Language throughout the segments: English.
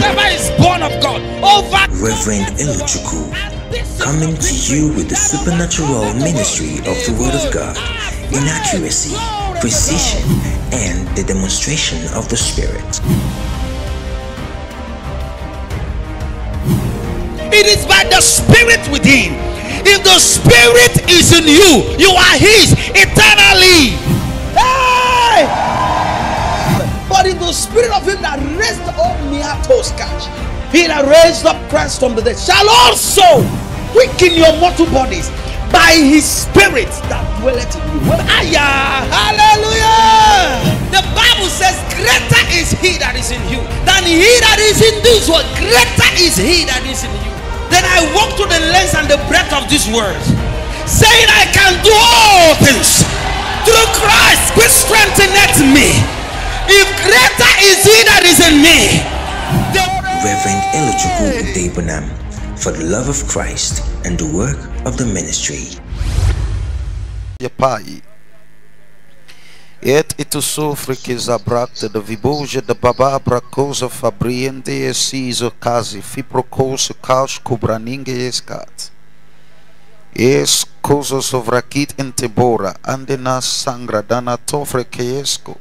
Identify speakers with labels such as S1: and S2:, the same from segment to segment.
S1: whosoever is born of God over
S2: Reverend Elochukwu, coming to you with the supernatural ministry of the Word of God in accuracy, precision, and the demonstration of the Spirit.
S1: It is by the Spirit within. If the Spirit is in you, you are His eternally. Hey! But in the Spirit of Him that raised up Miatos catch, that raised up Christ from the dead shall also quicken your mortal bodies by His Spirit that dwelleth in you. Well, hallelujah! The Bible says, "Greater is He that is in you than He that is in this world." Greater is He that is in you. Then I walk to the length and the breadth of this word, saying, I can do all things through Christ which strengtheneth me. If greater is he that is in me,
S2: Reverend Elochukwu Udegbunam, for the love of Christ and the work of the ministry.
S3: Yapai. Et itu sofre que zabracta de viboja de bababra cosa fabriente e siso casi fiprocoso caos cubraninge escat. Es cosa sovrakit in tebora andena sangra dana tofre que esco.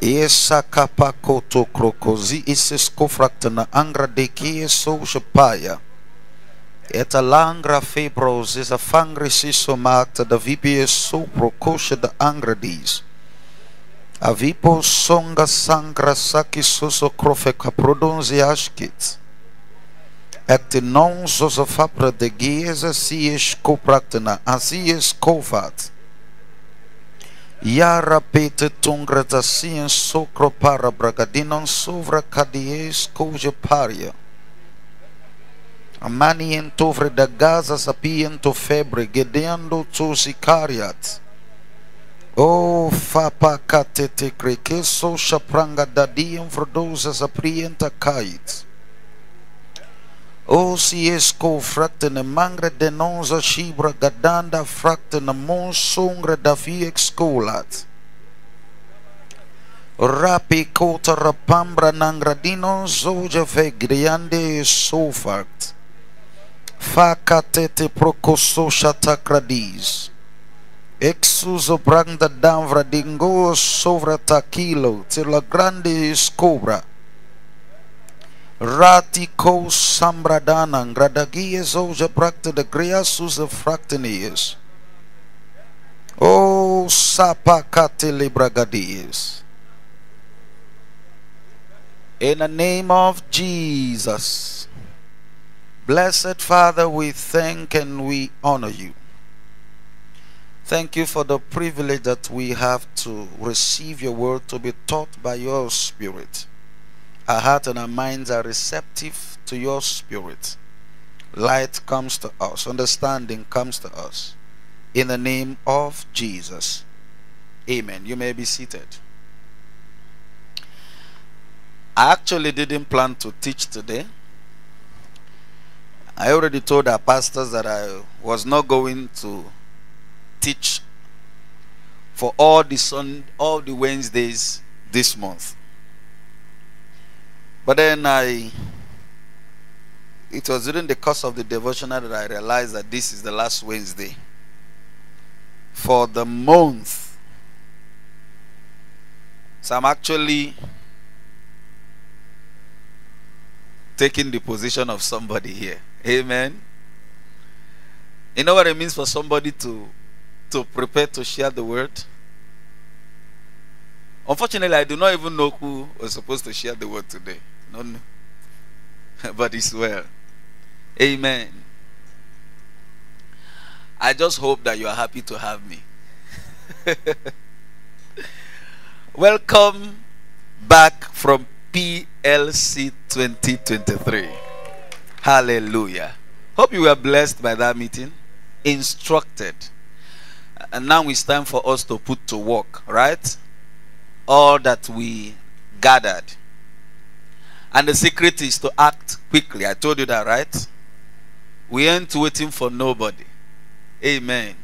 S3: Esa capa koto krokozi isis kofrakta na angra de que soja paia. Et a langra febros is a fangri siso makta da vipi sopro kosha da angradis. A vipo songa sangra saki soso krofe kaprodonzi ashkit. Et non soso fapra de giesa si es kopraktina asi es kovat. Yara pete tungra da sien sokro para bragadinon sovra kadies koja paria. Amani Amaniento da Gaza sapiento febre gedeando tu sicariat. O fapa catete crequeso shapranga dadiam frodosa saprienta kait. O si esco fracte ne mangre de nonza shibra gadanda fracte ne mon da fi excolat. Rapi kota rapambra nangradino zoja vegriande sofakt. Facatete procoso shatacradis. Exuso branda danvra dingo sovra taquilo grande scobra. Ratico sambradana gradagies oja bracta de greasus of fractinies. O sapacate libragadies. In the name of Jesus. Blessed Father, we thank and we honor you. Thank you for the privilege that we have to receive your word to be taught by your spirit. Our heart and our minds are receptive to your spirit. Light comes to us, understanding comes to us. In the name of Jesus. Amen. You may be seated. I actually didn't plan to teach today. I already told our pastors that I was not going to teach for all the sun all the Wednesdays this month. But then I it was during the course of the devotional that I realized that this is the last Wednesday for the month. So I'm actually taking the position of somebody here. Amen. You know what it means for somebody to to prepare to share the word? Unfortunately, I do not even know who was supposed to share the word today. No, no. but it's well. Amen. I just hope that you are happy to have me. Welcome back from PLC 2023. Hallelujah. Hope you were blessed by that meeting, instructed. And now it's time for us to put to work, right? All that we gathered. And the secret is to act quickly. I told you that, right? We ain't waiting for nobody. Amen.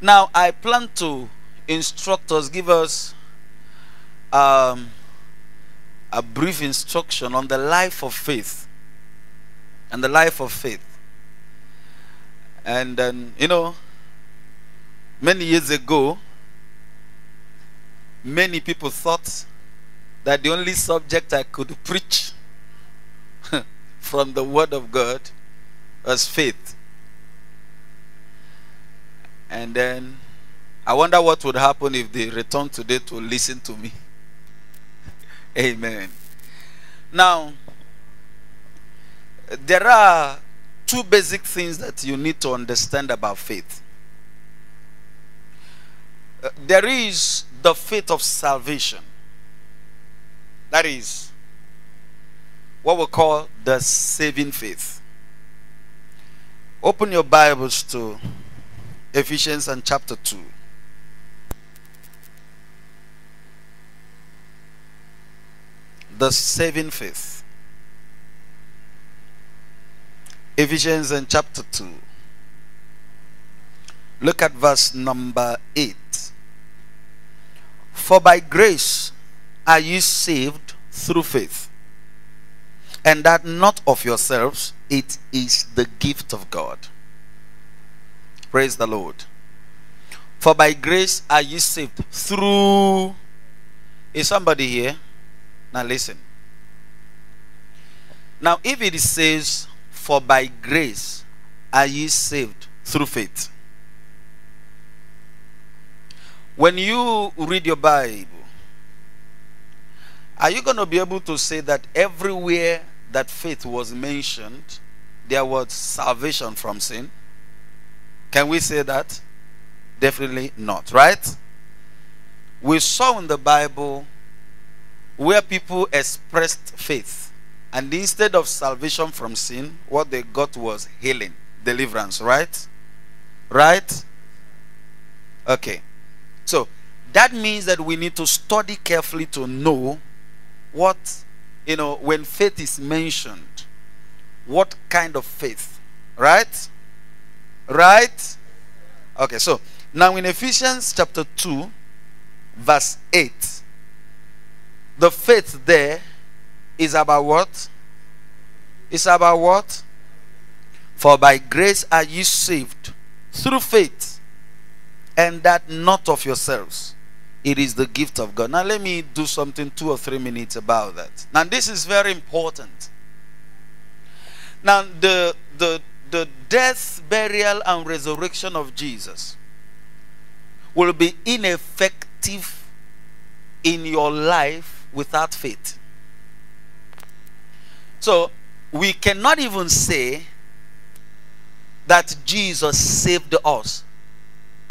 S3: Now, I plan to instruct us, give us um, a brief instruction on the life of faith and the life of faith. And then, you know, many years ago, many people thought that the only subject I could preach from the Word of God was faith. And then I wonder what would happen if they return today to listen to me. Amen. Now, there are two basic things that you need to understand about faith. Uh, there is the faith of salvation. That is what we call the saving faith. Open your Bibles to Ephesians and chapter 2. The saving faith. Ephesians and chapter 2. Look at verse number 8. For by grace are you saved through faith, and that not of yourselves, it is the gift of God. Praise the Lord. For by grace are you saved through. Is somebody here? Now listen. Now, if it says, For by grace are ye saved through faith. When you read your Bible, are you going to be able to say that everywhere that faith was mentioned, there was salvation from sin? Can we say that? Definitely not, right? We saw in the Bible where people expressed faith, and instead of salvation from sin, what they got was healing, deliverance, right? Right? Okay. So, that means that we need to study carefully to know what, you know, when faith is mentioned, what kind of faith, right? Right? Okay, so now in Ephesians chapter 2, verse 8, the faith there is about what? It's about what? For by grace are you saved through faith, and that not of yourselves. It is the gift of God. Now, let me do something two or three minutes about that. Now, this is very important. Now, the, the, the death, burial, and resurrection of Jesus will be ineffective in your life without faith. So, we cannot even say that Jesus saved us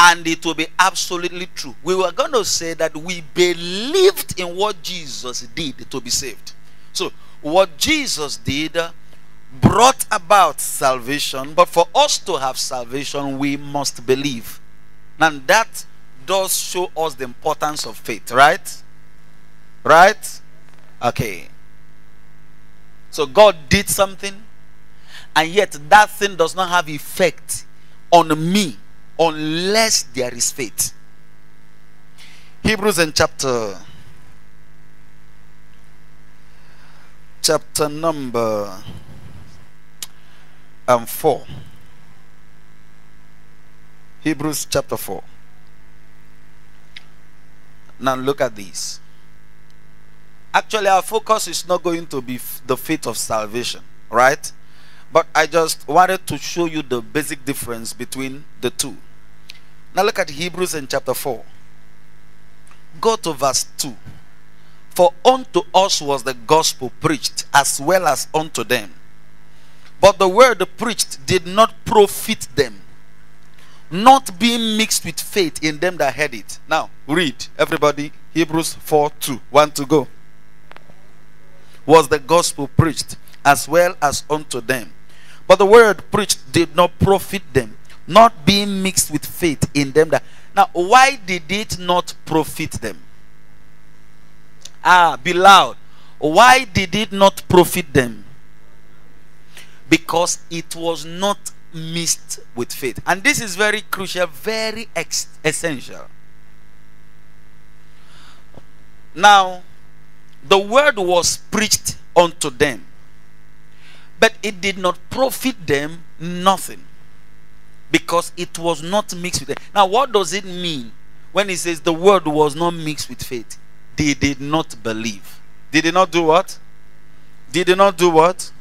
S3: and it will be absolutely true. We were going to say that we believed in what Jesus did to be saved. So, what Jesus did brought about salvation, but for us to have salvation, we must believe. And that does show us the importance of faith, right? Right? Okay. So God did something, and yet that thing does not have effect on me unless there is faith. Hebrews in chapter chapter number um, 4. Hebrews chapter 4. Now look at this. Actually, our focus is not going to be the faith of salvation, right? But I just wanted to show you the basic difference between the two. Now look at Hebrews in chapter 4. Go to verse 2. For unto us was the gospel preached as well as unto them. But the word preached did not profit them, not being mixed with faith in them that heard it. Now, read, everybody, Hebrews 4 2. One to go. Was the gospel preached as well as unto them. But the word preached did not profit them, not being mixed with faith in them that. Now, why did it not profit them? Ah, be loud. Why did it not profit them? Because it was not mixed with faith. And this is very crucial, very essential. Now, the word was preached unto them, but it did not profit them nothing because it was not mixed with it. Now, what does it mean when he says the word was not mixed with faith? They did not believe. Did they not do what? Did they not do what?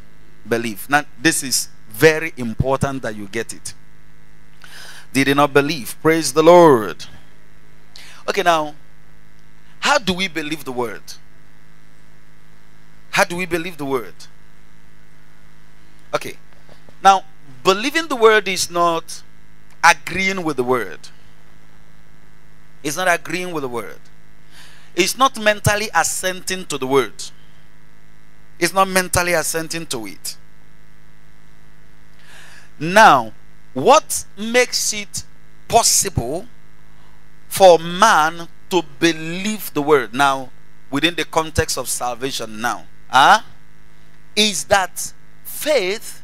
S3: Believe. Now, this is very important that you get it. Did they not believe? Praise the Lord. Okay, now, how do we believe the word? How do we believe the word? Okay. Now, believing the word is not agreeing with the word. It's not agreeing with the word. It's not mentally assenting to the word. It's not mentally assenting to it. Now, what makes it possible for man to believe the word now within the context of salvation now huh, is that faith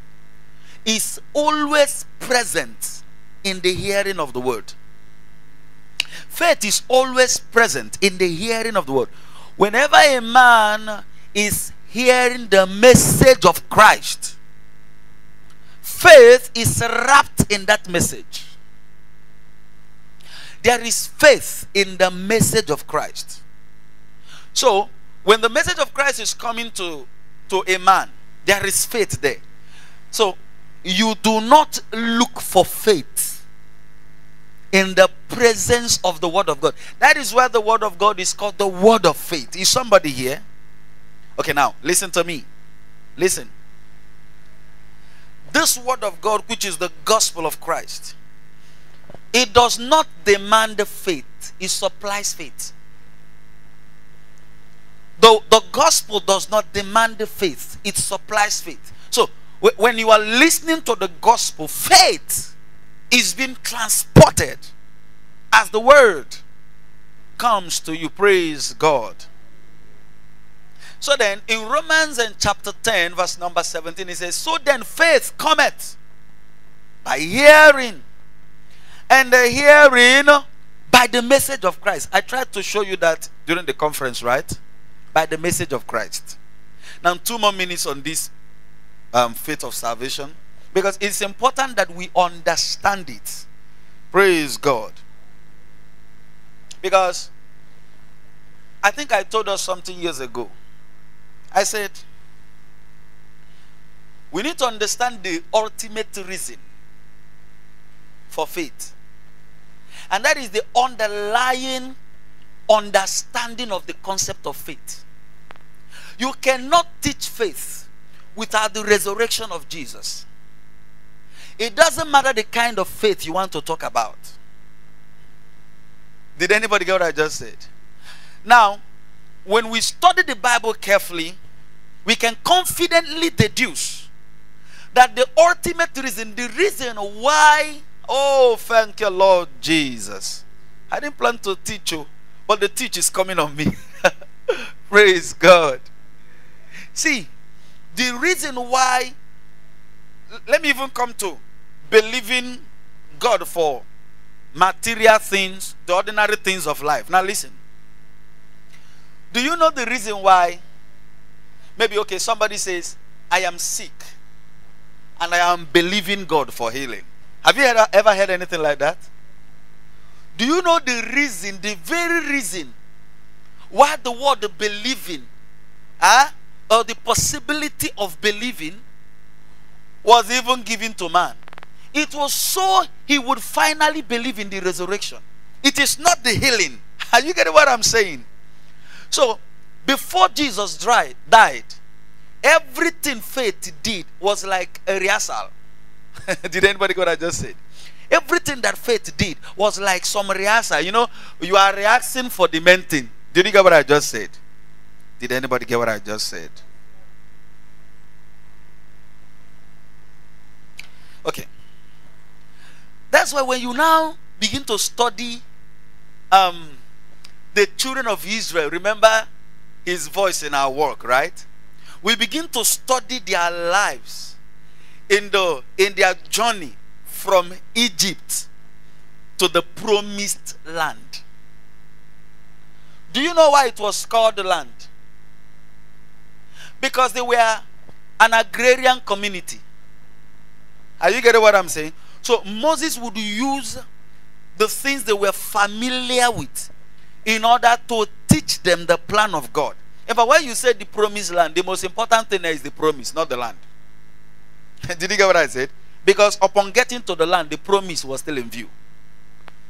S3: is always present in the hearing of the word faith is always present in the hearing of the word whenever a man is hearing the message of christ faith is wrapped in that message there is faith in the message of Christ. So, when the message of Christ is coming to, to a man, there is faith there. So, you do not look for faith in the presence of the Word of God. That is why the Word of God is called the Word of faith. Is somebody here? Okay, now, listen to me. Listen. This Word of God, which is the gospel of Christ, it does not demand faith, it supplies faith. The, the gospel does not demand faith, it supplies faith. When you are listening to the gospel, faith is being transported as the word comes to you. Praise God. So then, in Romans and chapter 10, verse number 17, it says, So then faith cometh by hearing, and the hearing by the message of Christ. I tried to show you that during the conference, right? By the message of Christ. Now, two more minutes on this um, faith of salvation because it's important that we understand it. Praise God. Because I think I told us something years ago. I said, we need to understand the ultimate reason for faith. And that is the underlying understanding of the concept of faith. You cannot teach faith without the resurrection of Jesus. It doesn't matter the kind of faith you want to talk about. Did anybody get what I just said? Now, when we study the Bible carefully, we can confidently deduce that the ultimate reason, the reason why Oh, thank you, Lord Jesus. I didn't plan to teach you, but the teach is coming on me. Praise God. See, the reason why, let me even come to believing God for material things, the ordinary things of life. Now, listen. Do you know the reason why? Maybe, okay, somebody says, I am sick and I am believing God for healing. Have you ever heard anything like that? Do you know the reason, the very reason why the word believing, huh, or the possibility of believing was even given to man? It was so he would finally believe in the resurrection. It is not the healing. Are you getting what I'm saying? So, before Jesus died, everything faith did was like a rehearsal. did anybody get what I just said? Everything that faith did was like some rehearsal. You know, you are reacting for the main thing. Did you get what I just said? Did anybody get what I just said? Okay. That's why when you now begin to study um, the children of Israel, remember his voice in our work, right? We begin to study their lives in the in their journey from Egypt to the promised land. Do you know why it was called the land? Because they were an agrarian community. Are you getting what I'm saying? So Moses would use the things they were familiar with in order to teach them the plan of God. Fact, when you said the promised land, the most important thing is the promise, not the land. Did you get what I said? Because upon getting to the land, the promise was still in view.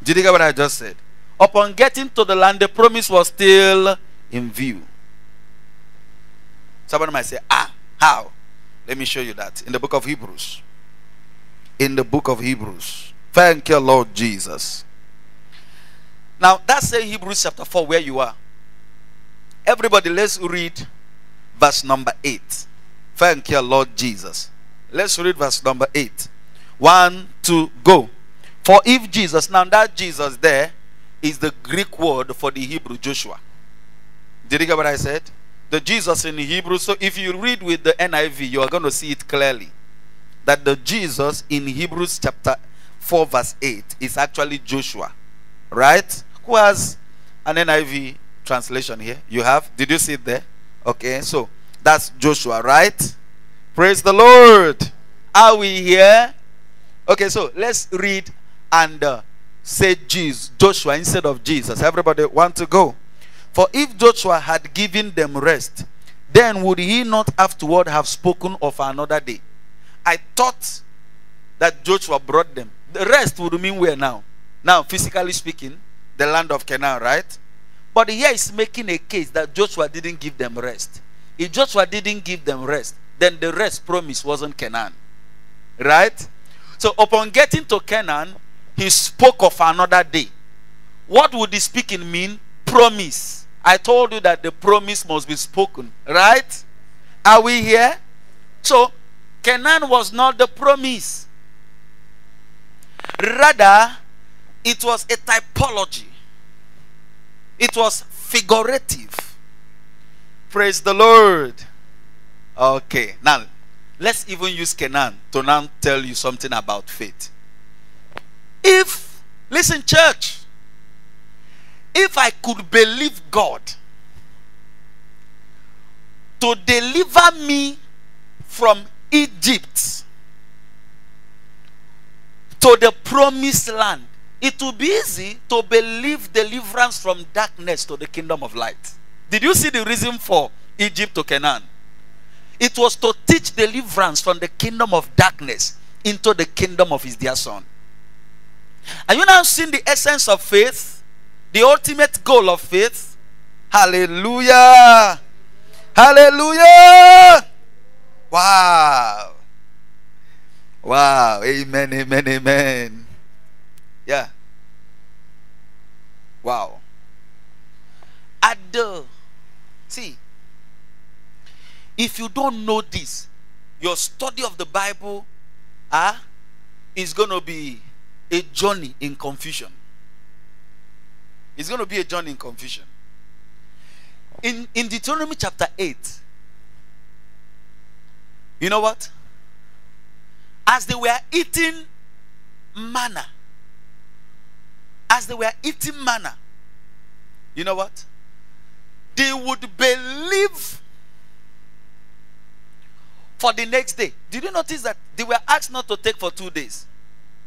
S3: Did you get what I just said? Upon getting to the land, the promise was still in view. Somebody might say, Ah, how? Let me show you that in the book of Hebrews. In the book of Hebrews. Thank you, Lord Jesus. Now, that's in Hebrews chapter 4, where you are. Everybody, let's read verse number 8. Thank you, Lord Jesus. Let's read verse number 8. One, two, go. For if Jesus, now that Jesus there is the Greek word for the Hebrew Joshua. Did you get what I said? The Jesus in Hebrew. So if you read with the NIV, you are going to see it clearly. That the Jesus in Hebrews chapter 4, verse 8 is actually Joshua. Right? Who has an NIV translation here? You have? Did you see it there? Okay, so that's Joshua, right? Praise the Lord. Are we here? Okay, so let's read and uh, say Jesus, Joshua instead of Jesus. Everybody want to go? For if Joshua had given them rest, then would he not afterward have spoken of another day? I thought that Joshua brought them. The rest would mean where now? Now, physically speaking, the land of Canaan, right? But here is making a case that Joshua didn't give them rest. If Joshua didn't give them rest, then the rest promise wasn't Canaan. Right? So upon getting to Canaan, he spoke of another day. What would the speaking mean? Promise. I told you that the promise must be spoken. Right? Are we here? So, Canaan was not the promise. Rather, it was a typology. It was figurative. Praise the Lord. Okay, now let's even use Canaan to now tell you something about faith. If, listen, church, if I could believe God to deliver me from Egypt to the promised land, it would be easy to believe deliverance from darkness to the kingdom of light. Did you see the reason for Egypt to Canaan? It was to teach deliverance from the kingdom of darkness into the kingdom of his dear son. Are you now seeing the essence of faith? The ultimate goal of faith? Hallelujah! Hallelujah! Wow! Wow! Amen, amen, amen. Yeah. Wow. At the see, if you don't know this, your study of the Bible ah, is going to be a journey in confusion. It's going to be a journey in confusion. In, in Deuteronomy chapter 8, you know what? As they were eating manna, as they were eating manna, you know what? They would believe for the next day. Did you notice that they were asked not to take for two days,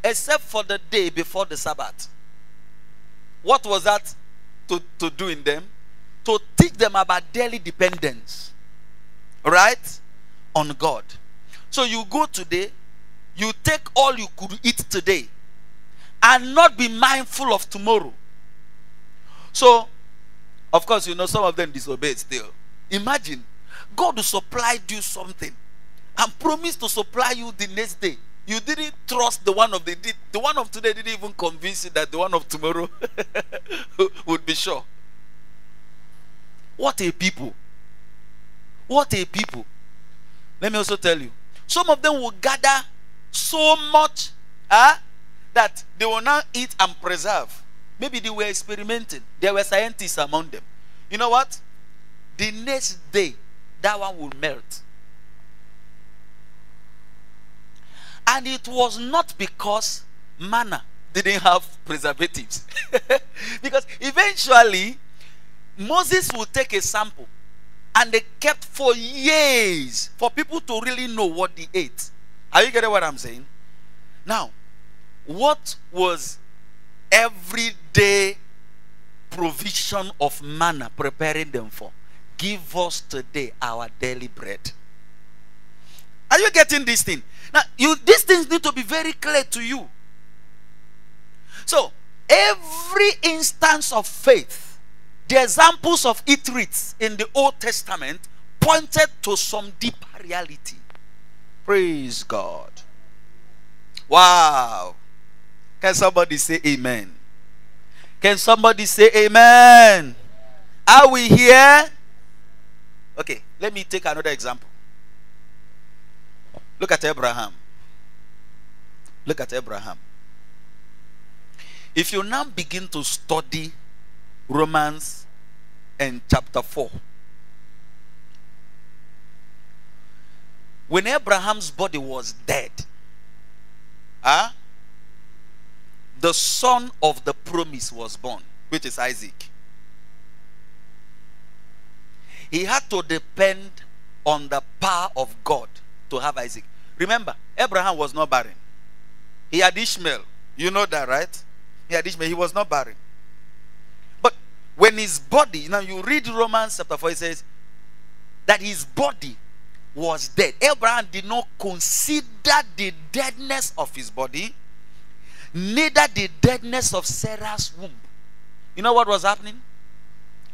S3: except for the day before the Sabbath? What was that to, to do in them? To teach them about daily dependence, right? On God. So you go today, you take all you could eat today, and not be mindful of tomorrow. So, of course, you know, some of them disobeyed still. Imagine God supplied you something and promised to supply you the next day. You didn't trust the one of the the one of today didn't even convince you that the one of tomorrow would be sure. What a people. What a people. Let me also tell you. Some of them will gather so much uh, that they will now eat and preserve. Maybe they were experimenting. There were scientists among them. You know what? The next day, that one will melt. And it was not because manna didn't have preservatives. because eventually, Moses would take a sample And they kept for years for people to really know what they ate. Are you getting what I'm saying? Now, what was everyday provision of manna preparing them for? Give us today our daily bread. Are you getting this thing? Now, you these things need to be very clear to you. So, every instance of faith, the examples of it reads in the Old Testament pointed to some deeper reality. Praise God. Wow. Can somebody say amen? Can somebody say amen? Are we here? Okay, let me take another example. Look at Abraham. Look at Abraham. If you now begin to study Romans and chapter 4, when Abraham's body was dead, huh, the son of the promise was born, which is Isaac. He had to depend on the power of God to have Isaac. Remember, Abraham was not barren. He had Ishmael. You know that, right? He had Ishmael. He was not barren. But when his body, now you read Romans chapter 4, it says that his body was dead. Abraham did not consider the deadness of his body, neither the deadness of Sarah's womb. You know what was happening?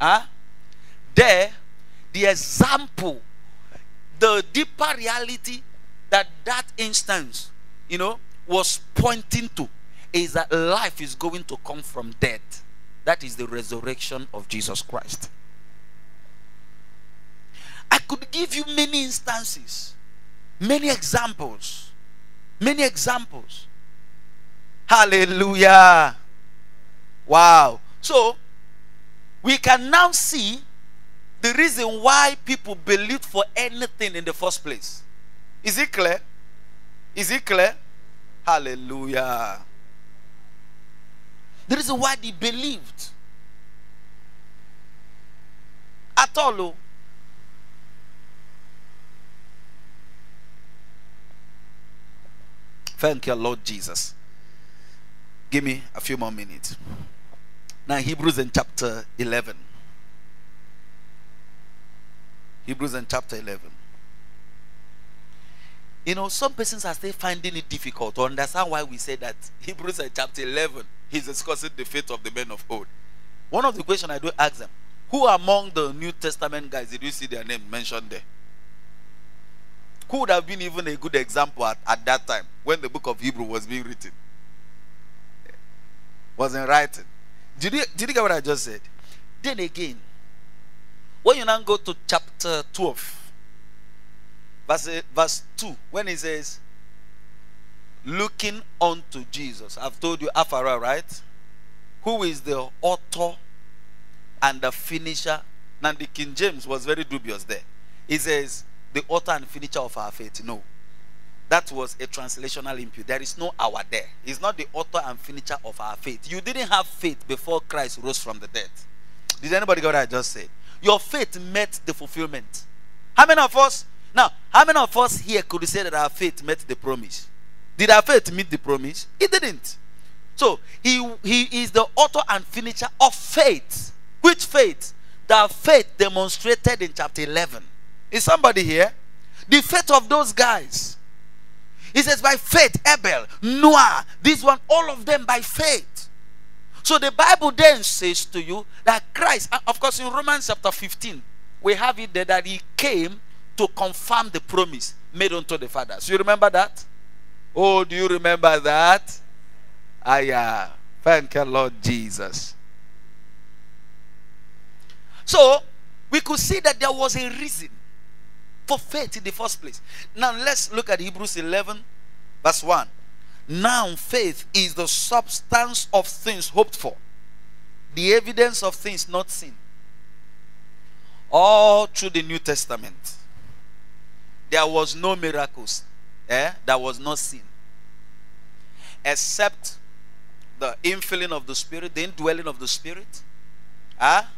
S3: Huh? There, the example, the deeper reality that that instance, you know, was pointing to is that life is going to come from death. That is the resurrection of Jesus Christ. I could give you many instances, many examples, many examples. Hallelujah. Wow. So, we can now see the reason why people believed for anything in the first place. Is it clear? Is it clear? Hallelujah. The reason why they believed at all. Oh. Thank you, Lord Jesus. Give me a few more minutes. Now, Hebrews in chapter 11. Hebrews in chapter 11. You know, some persons are still finding it difficult to understand why we say that Hebrews chapter 11 is discussing the faith of the men of old. One of the questions I do ask them, who among the New Testament guys did you see their name mentioned there? Who would have been even a good example at, at that time when the book of Hebrew was being written? Wasn't writing. Did you, did you get what I just said? Then again, when you now go to chapter 12, verse, eh, verse 2, when he says, looking unto Jesus. I've told you Afara, right? Who is the author and the finisher? Now the King James was very dubious there. He says, the author and finisher of our faith. No. That was a translational impute. There is no our there. He's not the author and finisher of our faith. You didn't have faith before Christ rose from the dead. Did anybody get what I just said? Your faith met the fulfillment. How many of us now, how many of us here could say that our faith met the promise? Did our faith meet the promise? It didn't. So he he is the author and finisher of faith. Which faith? The faith demonstrated in chapter 11. Is somebody here? The faith of those guys. He says, by faith, Abel, Noah, this one, all of them by faith. So the Bible then says to you that Christ, uh, of course, in Romans chapter 15, we have it there that he came to confirm the promise made unto the fathers. You remember that? Oh, do you remember that? Yeah. Thank you, Lord Jesus. So, we could see that there was a reason for faith in the first place. Now, let's look at Hebrews 11, verse 1. Now, faith is the substance of things hoped for, the evidence of things not seen. All through the New Testament there was no miracles eh, that was not seen. Except the infilling of the Spirit, the indwelling of the Spirit, ah,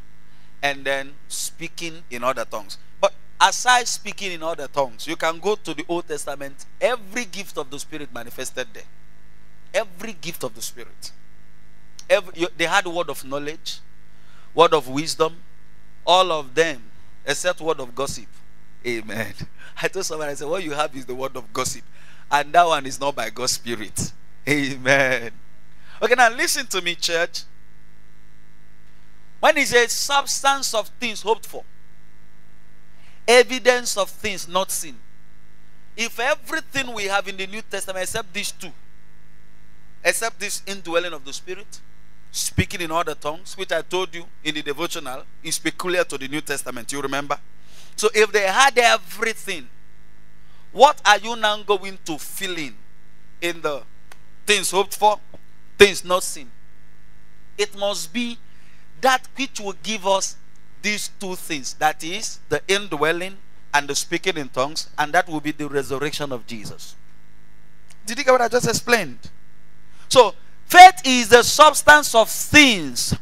S3: and then speaking in other tongues. But aside speaking in other tongues, you can go to the Old Testament. Every gift of the Spirit manifested there. Every gift of the Spirit. Every, they had word of knowledge, word of wisdom, all of them, except word of gossip. Amen. I told someone, I said, what you have is the word of gossip. And that one is not by God's Spirit. Amen. Okay, now listen to me, church. When he says substance of things hoped for, evidence of things not seen. If everything we have in the New Testament, except these two, except this indwelling of the Spirit, speaking in other tongues, which I told you in the devotional, is peculiar to the New Testament. You remember? So if they had everything, what are you now going to fill in in the things hoped for, things not seen? It must be that which will give us these two things that is, the indwelling and the speaking in tongues, and that will be the resurrection of Jesus. Did you get what I just explained? So, faith is the substance of things,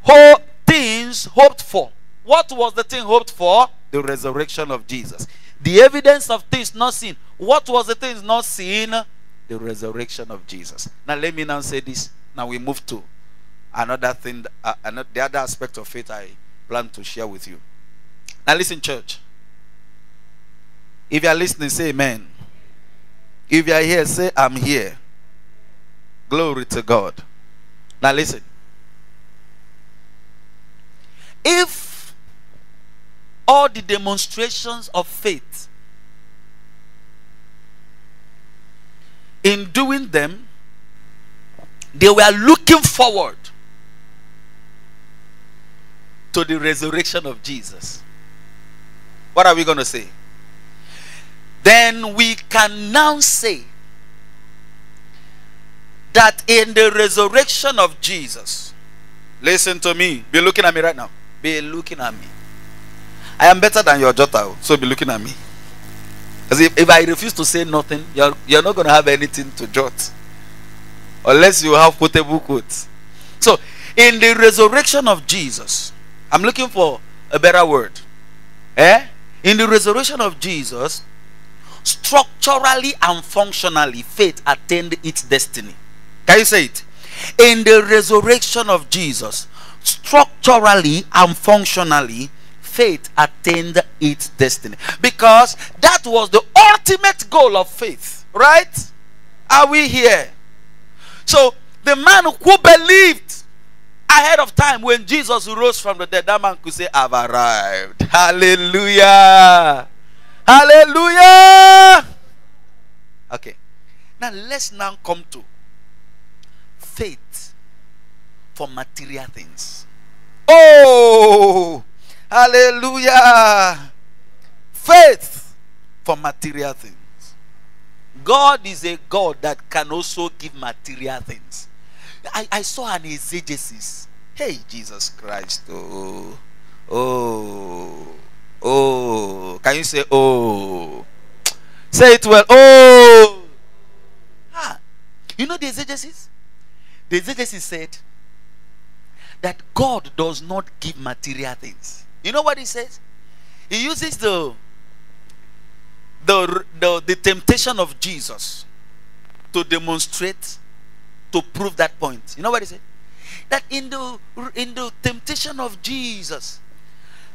S3: hope, things hoped for. What was the thing hoped for? The resurrection of Jesus. The evidence of things not seen. What was the things not seen? The resurrection of Jesus. Now, let me now say this. Now we move to another thing, uh, another, the other aspect of faith I plan to share with you. Now, listen, church. If you are listening, say amen. If you are here, say I'm here. Glory to God. Now, listen. If all the demonstrations of faith in doing them, they were looking forward to the resurrection of Jesus. What are we going to say? Then we can now say that in the resurrection of Jesus, listen to me, be looking at me right now. Be looking at me. I am better than your daughter, so be looking at me. Because if, if I refuse to say nothing, you're, you're not going to have anything to jot. Unless you have potable quotes. So, in the resurrection of Jesus, I'm looking for a better word. Eh? In the resurrection of Jesus, structurally and functionally, faith attained its destiny. Can you say it? In the resurrection of Jesus, structurally and functionally, faith attained its destiny. Because that was the ultimate goal of faith. Right? Are we here? So, the man who believed ahead of time when Jesus rose from the dead, that man could say, I've arrived. Hallelujah. Hallelujah. Okay. Now let's now come to faith for material things. Oh, hallelujah. Faith for material things. God is a God that can also give material things. I, I saw an exegesis. Hey, Jesus Christ. Oh, oh, oh. Can you say, oh? Say it well. Oh. Ah. You know the exegesis? The exegesis said that God does not give material things. You know what he says? He uses the the, the, the temptation of Jesus to demonstrate to prove that point. You know what he said? That in the in the temptation of Jesus,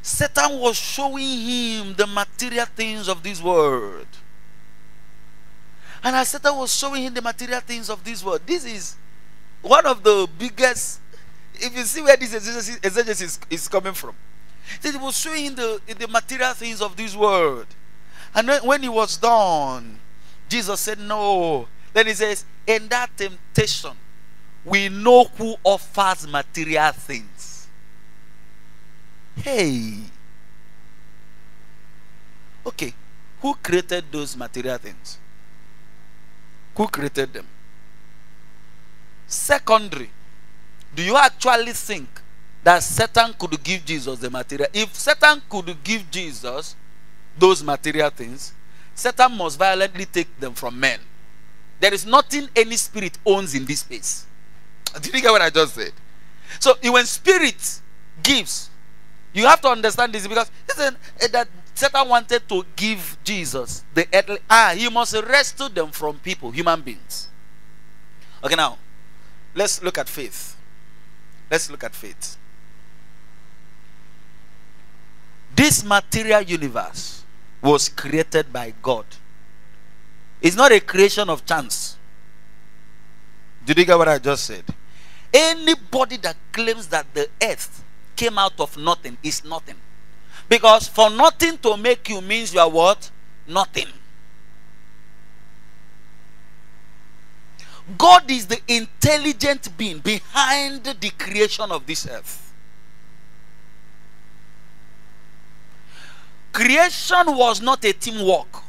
S3: Satan was showing him the material things of this world. And as Satan was showing him the material things of this world, this is one of the biggest. If you see where this exegesis is, is coming from, he was showing the, the material things of this world. And when he was done, Jesus said, No, then he says, in that temptation, we know who offers material things. Hey. Okay. Who created those material things? Who created them? Secondary. Do you actually think that Satan could give Jesus the material? If Satan could give Jesus those material things, Satan must violently take them from men. There is nothing any spirit owns in this space. Did you get what I just said? So when spirit gives, you have to understand this because listen, eh, that Satan wanted to give Jesus the earthly. Ah, he must rescue them from people, human beings. Okay, now let's look at faith. Let's look at faith. This material universe was created by God. It's not a creation of chance. Did you get what I just said? Anybody that claims that the earth came out of nothing is nothing. Because for nothing to make you means you are what? Nothing. God is the intelligent being behind the creation of this earth. Creation was not a teamwork.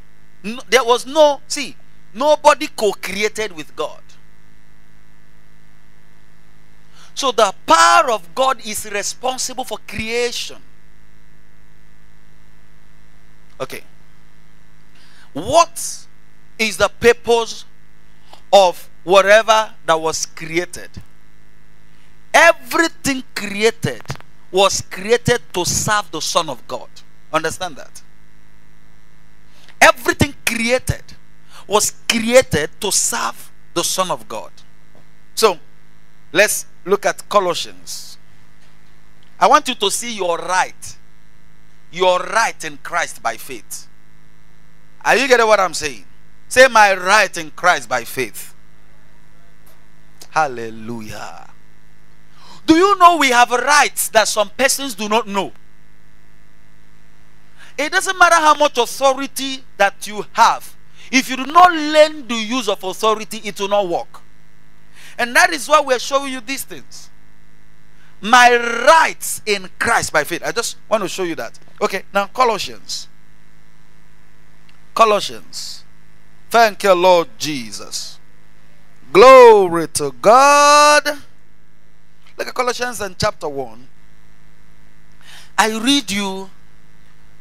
S3: No, there was no, see, nobody co created with God. So the power of God is responsible for creation. Okay. What is the purpose of whatever that was created? Everything created was created to serve the Son of God. Understand that? Everything created was created to serve the Son of God. So, let's look at Colossians. I want you to see your right. Your right in Christ by faith. Are you getting what I'm saying? Say, My right in Christ by faith. Hallelujah. Do you know we have rights that some persons do not know? It doesn't matter how much authority that you have. If you do not learn the use of authority, it will not work. And that is why we're showing you these things. My rights in Christ by faith. I just want to show you that. Okay, now Colossians. Colossians. Thank you, Lord Jesus. Glory to God. Look at Colossians and chapter 1. I read you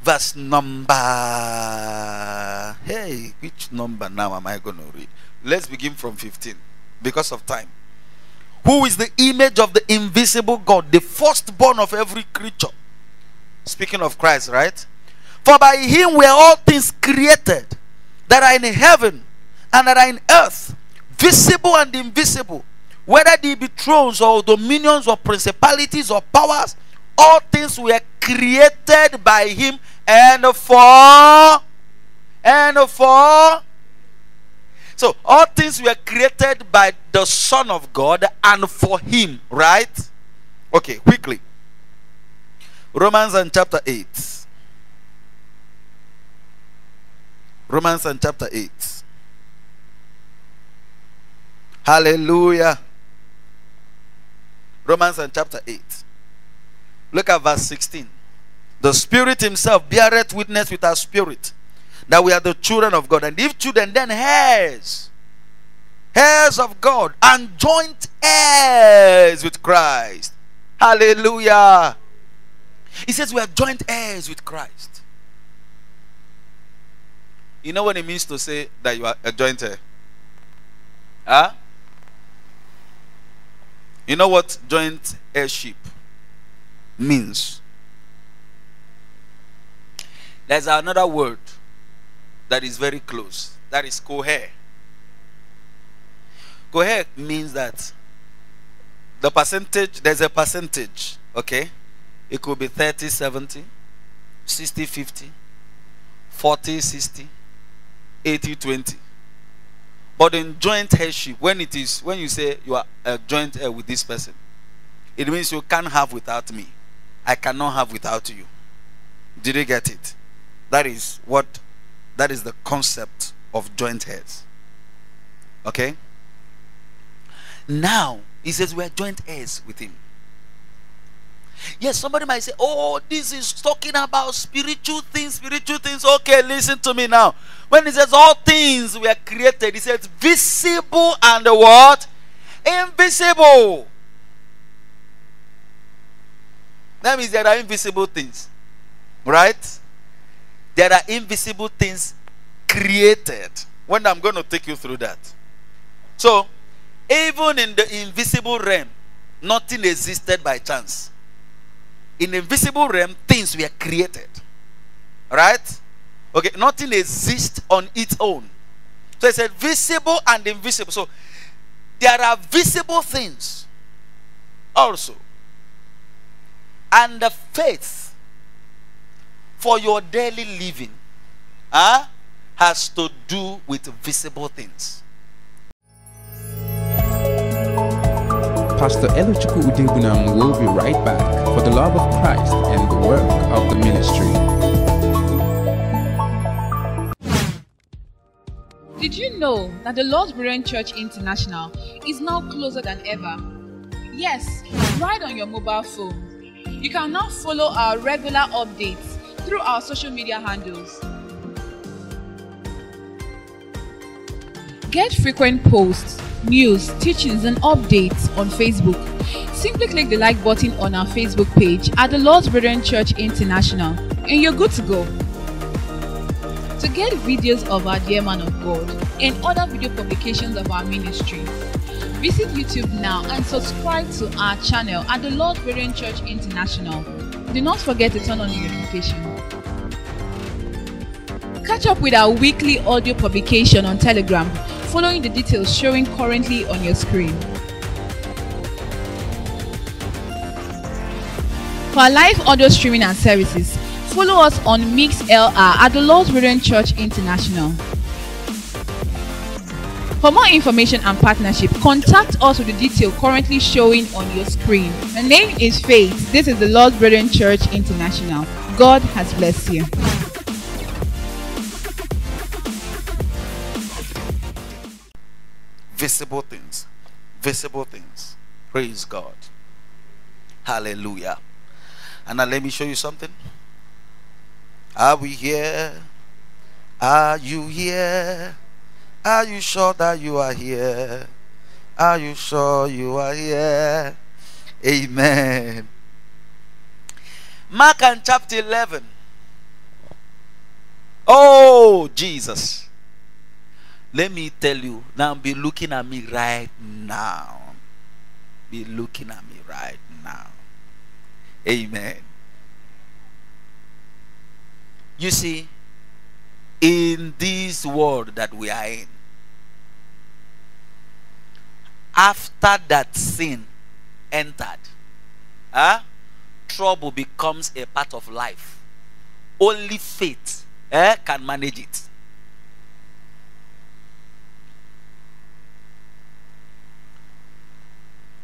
S3: verse number. Hey, which number now am I going to read? Let's begin from 15 because of time. Who is the image of the invisible God, the firstborn of every creature? Speaking of Christ, right? For by him were all things created that are in heaven and that are in earth, visible and invisible, whether they be thrones or dominions or principalities or powers, all things were created by him and for and for so all things were created by the Son of God and for Him, right? Okay, quickly. Romans and chapter 8. Romans and chapter 8. Hallelujah. Romans and chapter 8. Look at verse 16. The Spirit Himself beareth witness with our spirit that we are the children of God. And if children, then heirs. Heirs of God and joint heirs with Christ. Hallelujah. He says we are joint heirs with Christ. You know what it means to say that you are a joint heir? Huh? You know what joint heirship means? There's another word that is very close. That is cohere. Cohere means that the percentage, there's a percentage, okay? It could be 30, 70, 60, 50, 40, 60, 80, 20. But in joint headship, when it is, when you say you are a joint heir with this person, it means you can't have without me. I cannot have without you. Did you get it? That is what that is the concept of joint heirs. Okay? Now, he says we are joint heirs with him. Yes, somebody might say, Oh, this is talking about spiritual things, spiritual things. Okay, listen to me now. When he says all things were created, he says visible and what? Invisible. That means there are invisible things. Right? There are invisible things created. When I'm going to take you through that. So, even in the invisible realm, nothing existed by chance. In the invisible realm, things were created. Right? Okay, nothing exists on its own. So it said visible and invisible. So there are visible things also. And the faith for your daily living huh, has to do with visible things.
S4: Pastor Elochukwu Udegbunam will be right back for the love of Christ and the work of the ministry.
S5: Did you know that the Lord's Brethren Church International is now closer than ever? Yes, right on your mobile phone. You can now follow our regular updates through our social media handles. Get frequent posts, news, teachings, and updates on Facebook. Simply click the like button on our Facebook page at the Lord's Brethren Church International, and you're good to go. To get videos of our dear man of God and other video publications of our ministry, visit YouTube now and subscribe to our channel at the Lord's Brethren Church International. Do not forget to turn on the notification. Catch up with our weekly audio publication on Telegram, following the details showing currently on your screen. For our live audio streaming and services, follow us on MixLR at the Lord's Brethren Church International. For more information and partnership, contact us with the detail currently showing on your screen. My name is Faith. This is the Lord's Brethren Church International. God has blessed you.
S3: Visible things. Visible things. Praise God. Hallelujah. And now let me show you something. Are we here? Are you here? Are you sure that you are here? Are you sure you are here? Amen. Mark and chapter 11. Oh, Jesus. Let me tell you, now be looking at me right now. Be looking at me right now. Amen. You see, in this world that we are in, after that sin entered, huh, trouble becomes a part of life. Only faith eh, can manage it.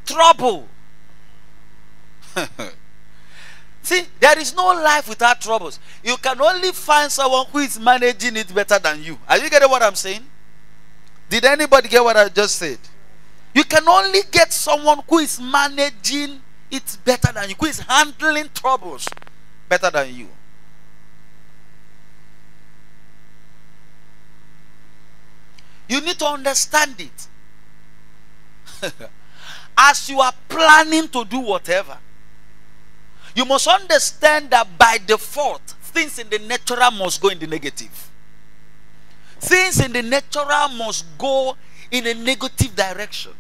S3: Trouble. See, there is no life without troubles. You can only find someone who is managing it better than you. Are you getting what I'm saying? Did anybody get what I just said? You can only get someone who is managing it better than you, who is handling troubles better than you. You need to understand it. As you are planning to do whatever, you must understand that by default, things in the natural must go in the negative. Things in the natural must go in a negative direction.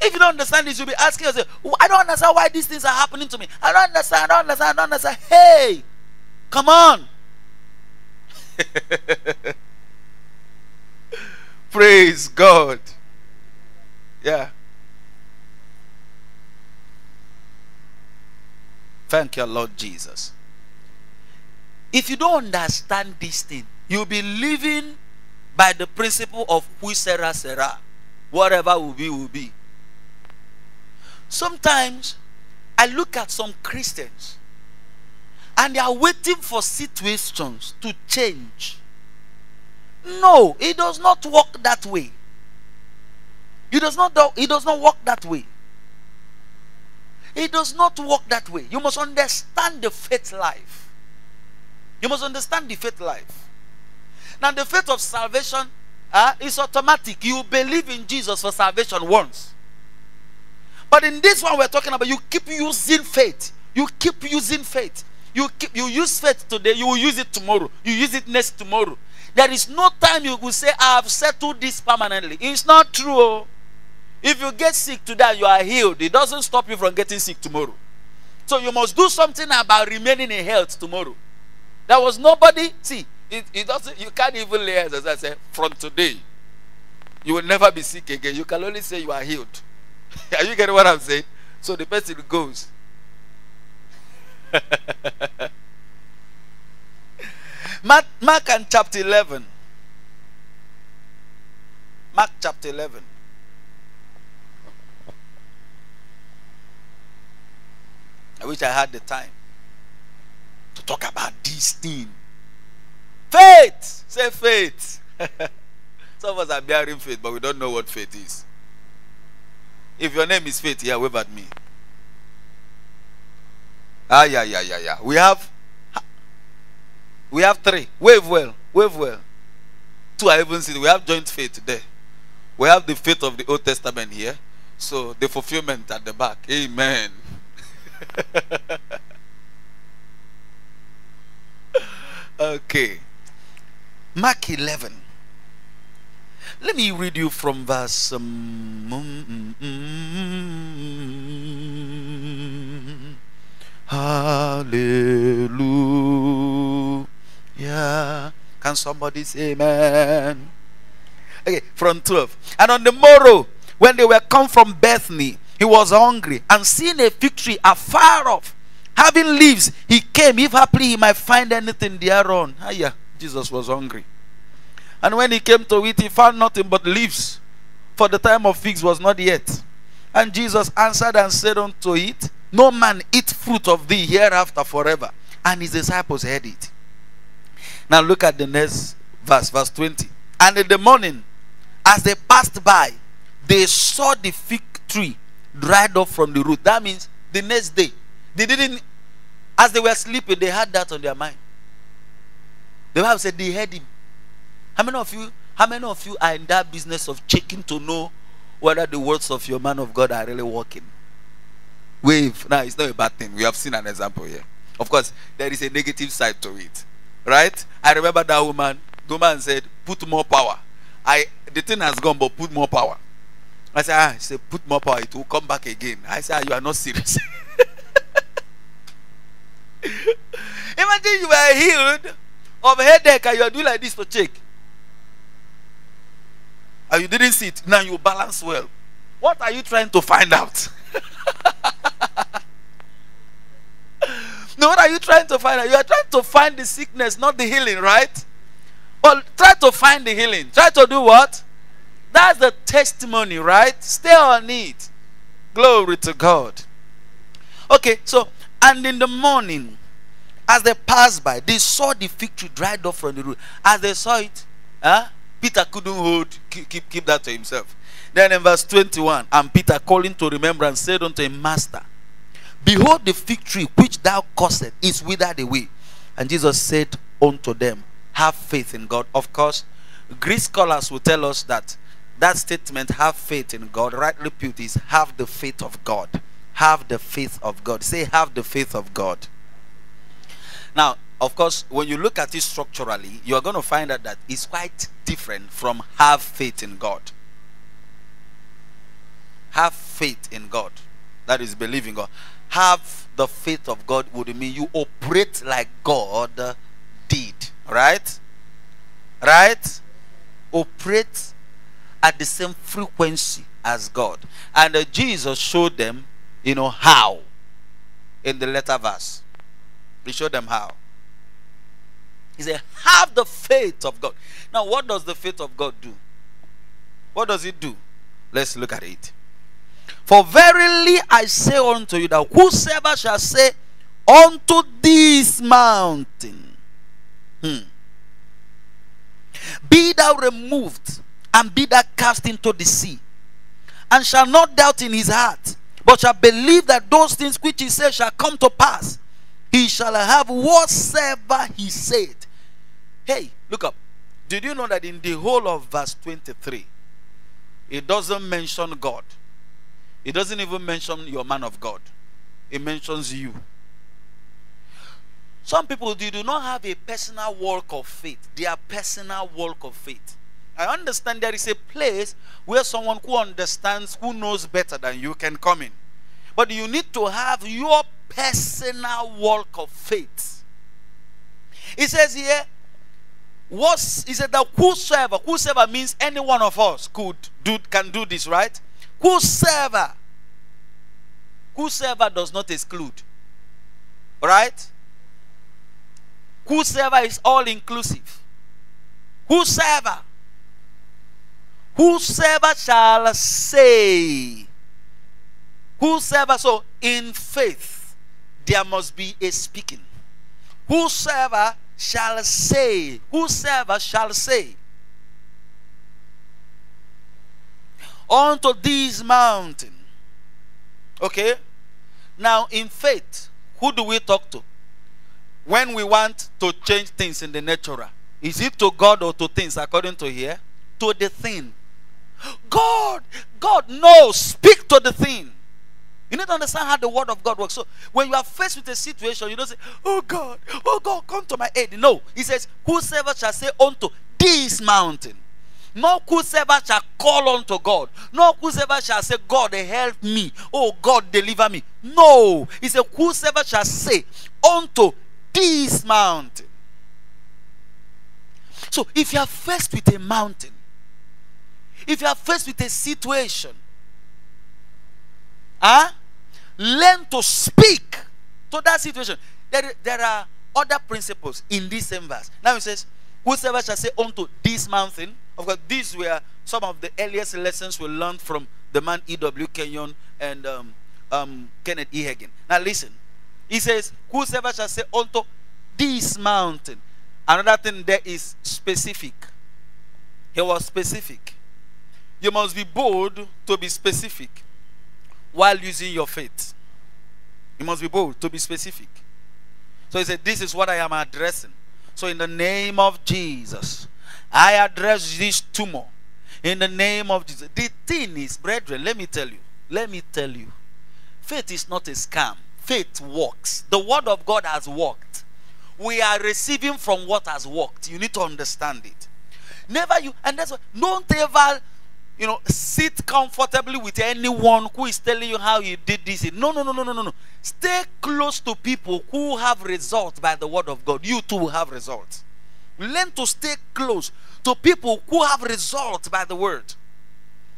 S3: If you don't understand this, you'll be asking yourself, I don't understand why these things are happening to me. I don't understand, I don't understand, I don't understand. Hey, come on. Praise God. Yeah. Thank you, Lord Jesus. If you don't understand this thing, you'll be living by the principle of que sera sera. Whatever will be, will be. Sometimes I look at some Christians and they are waiting for situations to change. No, it does not work that way. It does not it does not work that way. It does not work that way. You must understand the faith life. You must understand the faith life. Now, the faith of salvation uh, is automatic. You believe in Jesus for salvation once. But in this one we're talking about, you keep using faith. You keep using faith. You keep you use faith today, you will use it tomorrow. You use it next tomorrow. There is no time you will say, I have settled this permanently. It's not true. If you get sick today, you are healed. It doesn't stop you from getting sick tomorrow. So you must do something about remaining in health tomorrow. There was nobody. See, it, it doesn't. You can't even lay hands as I say from today. You will never be sick again. You can only say you are healed. are you getting what I'm saying? So the person goes. Mark, Mark and chapter 11. Mark chapter 11. I wish I had the time to talk about this thing. Faith! Say faith. Some of us are bearing faith, but we don't know what faith is. If your name is faith, yeah, wave at me. Ah, yeah, yeah, yeah, yeah. We have we have three. Wave well. Wave well. Two I even see. We have joint faith there. We have the faith of the Old Testament here. So the fulfillment at the back. Amen. okay. Mark 11. Let me read you from verse. Um, mm, mm, mm, Hallelujah. Can somebody say amen? Okay, from 12. And on the morrow, when they were come from Bethany, he was hungry and seeing a fig tree afar off, having leaves, he came if haply he might find anything thereon. Ah, yeah, Jesus was hungry. And when he came to it, he found nothing but leaves, for the time of figs was not yet. And Jesus answered and said unto it, No man eat fruit of thee hereafter forever. And his disciples heard it. Now look at the next verse, verse 20. And in the morning, as they passed by, they saw the fig tree dried up from the root. That means the next day, they didn't, as they were sleeping, they had that on their mind. The Bible said they heard him. How many of you, how many of you are in that business of checking to know whether the words of your man of God are really working? Wave. Now it's not a bad thing. We have seen an example here. Of course, there is a negative side to it. Right? I remember that woman. The woman said, put more power. I the thing has gone, but put more power. I said, ah, put more power, it will come back again. I said, ah, you are not serious. Imagine you were healed of headache and you are doing like this to check. And you didn't see it. Now you balance well. What are you trying to find out? no, what are you trying to find out? You are trying to find the sickness, not the healing, right? Well, try to find the healing. Try to do what? That's the testimony, right? Stay on it. Glory to God. Okay, so, and in the morning, as they passed by, they saw the fig tree dried up from the root. As they saw it, huh, Peter couldn't hold, keep, keep, keep that to himself. Then in verse 21, and Peter calling to remembrance said unto him, Master, behold the fig tree which thou causest is withered away. And Jesus said unto them, Have faith in God. Of course, Greek scholars will tell us that that statement, have faith in God, rightly put is have the faith of God. Have the faith of God. Say, have the faith of God. Now, of course, when you look at it structurally, you are going to find out that it's quite different from have faith in God. Have faith in God. That is believing God. Have the faith of God would mean you operate like God did. Right? Right? Operate at the same frequency as God. And uh, Jesus showed them, you know, how in the letter verse. He showed them how. He said, Have the faith of God. Now, what does the faith of God do? What does it do? Let's look at it. For verily I say unto you that whosoever shall say unto this mountain, hmm, be thou removed and be that cast into the sea, and shall not doubt in his heart, but shall believe that those things which he says shall come to pass, he shall have whatsoever he said. Hey, look up. Did you know that in the whole of verse 23, it doesn't mention God? It doesn't even mention your man of God. It mentions you. Some people they do not have a personal walk of faith. Their personal walk of faith. I understand there is a place where someone who understands, who knows better than you can come in. But you need to have your personal walk of faith. He says here, was he said that whosoever, whosoever means any one of us could do can do this, right? Whosoever, whosoever does not exclude, right? Whosoever is all inclusive. Whosoever, whosoever shall say, whosoever. So in faith, there must be a speaking. Whosoever shall say, whosoever shall say, unto this mountain. Okay? Now, in faith, who do we talk to? When we want to change things in the natural, is it to God or to things according to here? To the thing. God, God, no, speak to the thing. You need to understand how the word of God works. So when you are faced with a situation, you don't say, Oh God, oh God, come to my aid. No. He says, Whosoever shall say unto this mountain. No whosoever shall call unto God. No whosoever shall say, God, help me. Oh God, deliver me. No. He said, Whosoever shall say unto this mountain. So if you are faced with a mountain, if you are faced with a situation, huh? learn to speak to that situation. There, there are other principles in this same verse. Now it says, Whosoever shall say unto this mountain, of course, these were some of the earliest lessons we learned from the man E.W. Kenyon and um, um, Kenneth E. Hagin. Now listen. He says, Whosoever shall say unto this mountain. Another thing there is specific. He was specific. You must be bold to be specific while using your faith. You must be bold to be specific. So he said, This is what I am addressing. So, in the name of Jesus, I address this tumor. In the name of Jesus. The thing is, brethren, let me tell you. Let me tell you. Faith is not a scam. Faith works. The word of God has worked. We are receiving from what has worked. You need to understand it. Never you, and that's why don't ever you know, sit comfortably with anyone who is telling you how you did this. No, no, no, no, no, no, no. Stay close to people who have results by the word of God. You too will have results. Learn to stay close to people who have results by the word.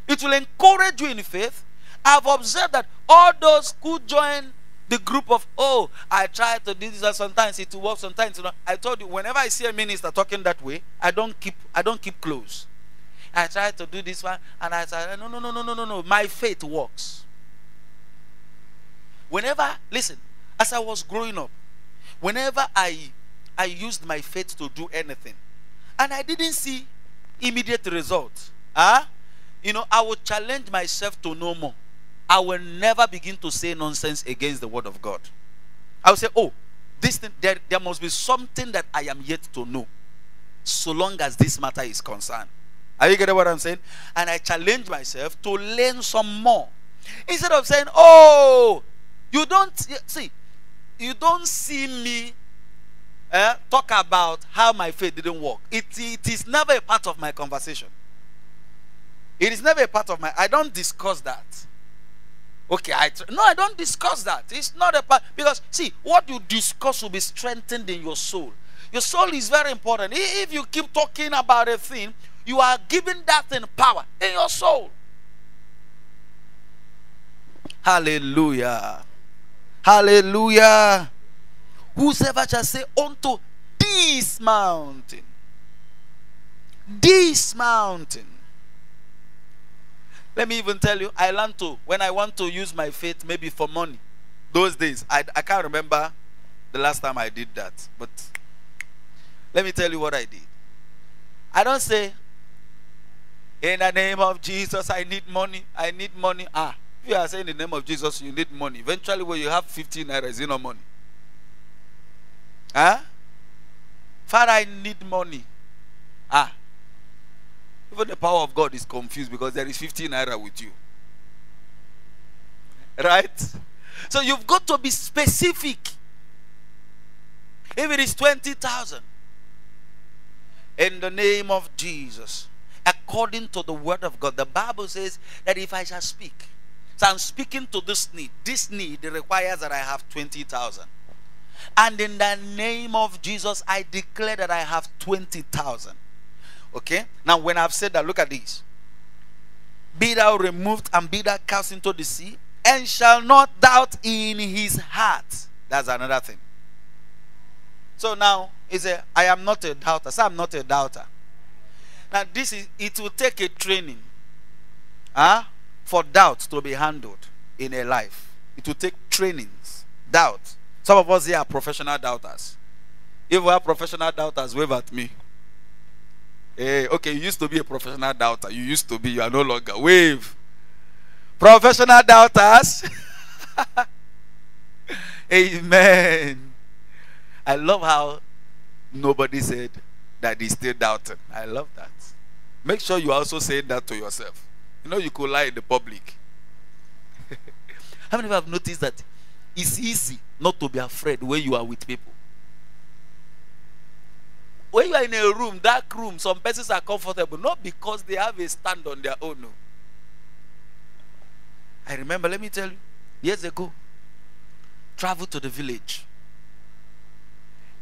S3: It will encourage you in faith. I've observed that all those who join the group of oh i try to do this and sometimes it works, sometimes you know i told you whenever i see a minister talking that way i don't keep i don't keep close I tried to do this one, and I said, no, no, no, no, no, no, no. My faith works. Whenever, listen, as I was growing up, whenever I I used my faith to do anything, and I didn't see immediate results, huh? Ah, you know, I would challenge myself to know more. I will never begin to say nonsense against the word of God. I will say, oh, this thing, there, there must be something that I am yet to know, so long as this matter is concerned. Are you getting what I'm saying? And I challenge myself to learn some more. Instead of saying, oh, you don't see, you don't see me eh, talk about how my faith didn't work. It, it is never a part of my conversation. It is never a part of my, I don't discuss that. Okay, I no, I don't discuss that. It's not a part because see, what you discuss will be strengthened in your soul. Your soul is very important. If you keep talking about a thing you are giving that in power in your soul. Hallelujah. Hallelujah. Whosoever shall say unto this mountain, this mountain. Let me even tell you, I learned to, when I want to use my faith maybe for money, those days, I, I can't remember the last time I did that. But let me tell you what I did. I don't say, in the name of Jesus, I need money. I need money. Ah, if you are saying in the name of Jesus, you need money. Eventually, when you have 15 naira, is no money? Huh? Father, I need money. Ah. Even the power of God is confused because there is 15 naira with you. Right? So you've got to be specific. If it is 20,000, in the name of Jesus according to the word of God. The Bible says that if I shall speak, So I'm speaking to this need. This need requires that I have 20,000. And in the name of Jesus, I declare that I have 20,000. Okay? Now, when I've said that, look at this. Be thou removed and be thou cast into the sea, and shall not doubt in his heart. That's another thing. So now, he said, I am not a doubter. So I'm not a doubter. Now, this is it will take a training huh, for doubt to be handled in a life. It will take trainings. Doubt. Some of us here are professional doubters. If we are professional doubters, wave at me. Hey, okay, you used to be a professional doubter. You used to be, you are no longer. Wave. Professional doubters. Amen. I love how nobody said that he's still doubting. I love that. Make sure you also say that to yourself. You know, you could lie in the public. how many of you have noticed that it's easy not to be afraid when you are with people? When you are in a room, dark room, some persons are comfortable, not because they have a stand on their own. No. I remember, let me tell you, years ago, travel to the village.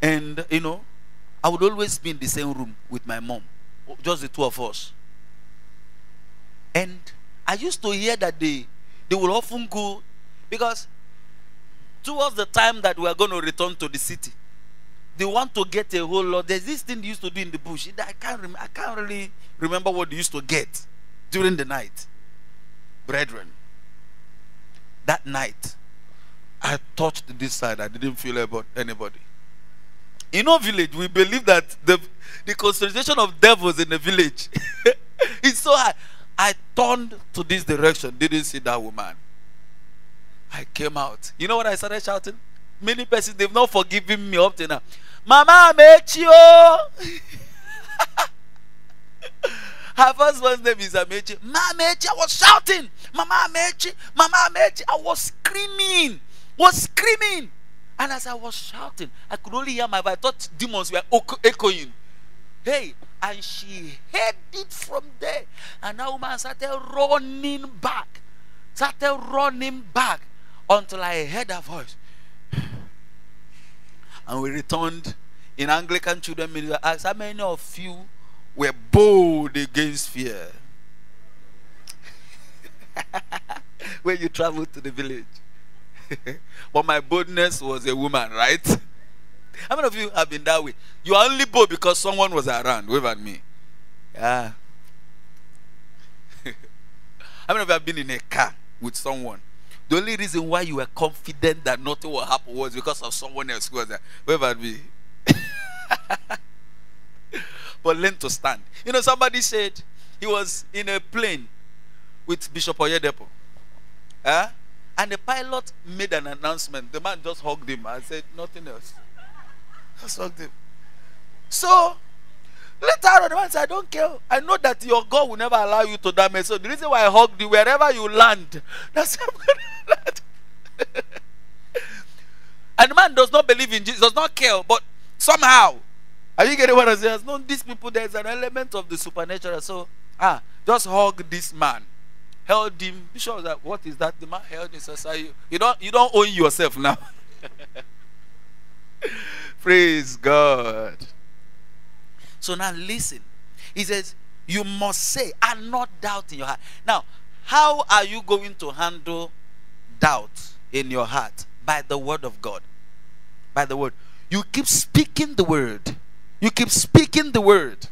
S3: And, you know, I would always be in the same room with my mom, just the two of us. And I used to hear that they, they will often go, because towards the time that we are going to return to the city, they want to get a whole lot. There's this thing they used to do in the bush. I can't, rem- I can't really remember what they used to get during the night. Brethren, that night, I touched this side. I didn't feel about anybody. In our village, we believe that the, the concentration of devils in the village is so high. I turned to this direction, didn't see that woman. I came out. You know what I started shouting? Many persons, they've not forgiven me up to now. Mama Amechi, oh! Her husband's name is Amechi. Mama Amechi, I was shouting. Mama Amechi, Mama Amechi. I was screaming. Was screaming. And as I was shouting, I could only hear my voice. I thought demons were echoing. Hey, and she headed from there. And that woman started running back. Started running back until I heard her voice. And we returned in Anglican children ministry. Asked how many of you were bold against fear? when you traveled to the village. but my boldness was a woman, right? How many of you have been that way? You are only bold because someone was around. Wave at me. Yeah. How many of you have been in a car with someone? The only reason why you were confident that nothing will happen was because of someone else who was there. Wave at me. but learn to stand. You know, somebody said he was in a plane with Bishop Oyedepo. Huh? And the pilot made an announcement. The man just hugged him and said nothing else. Just hugged him. So later on, the man said, I don't care. I know that your God will never allow you to damage. So the reason why I hugged you, wherever you land, that's I'm gonna land. and the man does not believe in Jesus, does not care, but somehow, are you getting what I'm saying? No, these people, there's an element of the supernatural. So, ah, just hug this man held him. Bishop was like, What is that? The man held. Says, you, you don't you don't own yourself now. Praise God. So now listen. He says, You must say, and not doubt in your heart. Now, how are you going to handle doubt in your heart? By the word of God. By the word. You keep speaking the word. You keep speaking the word.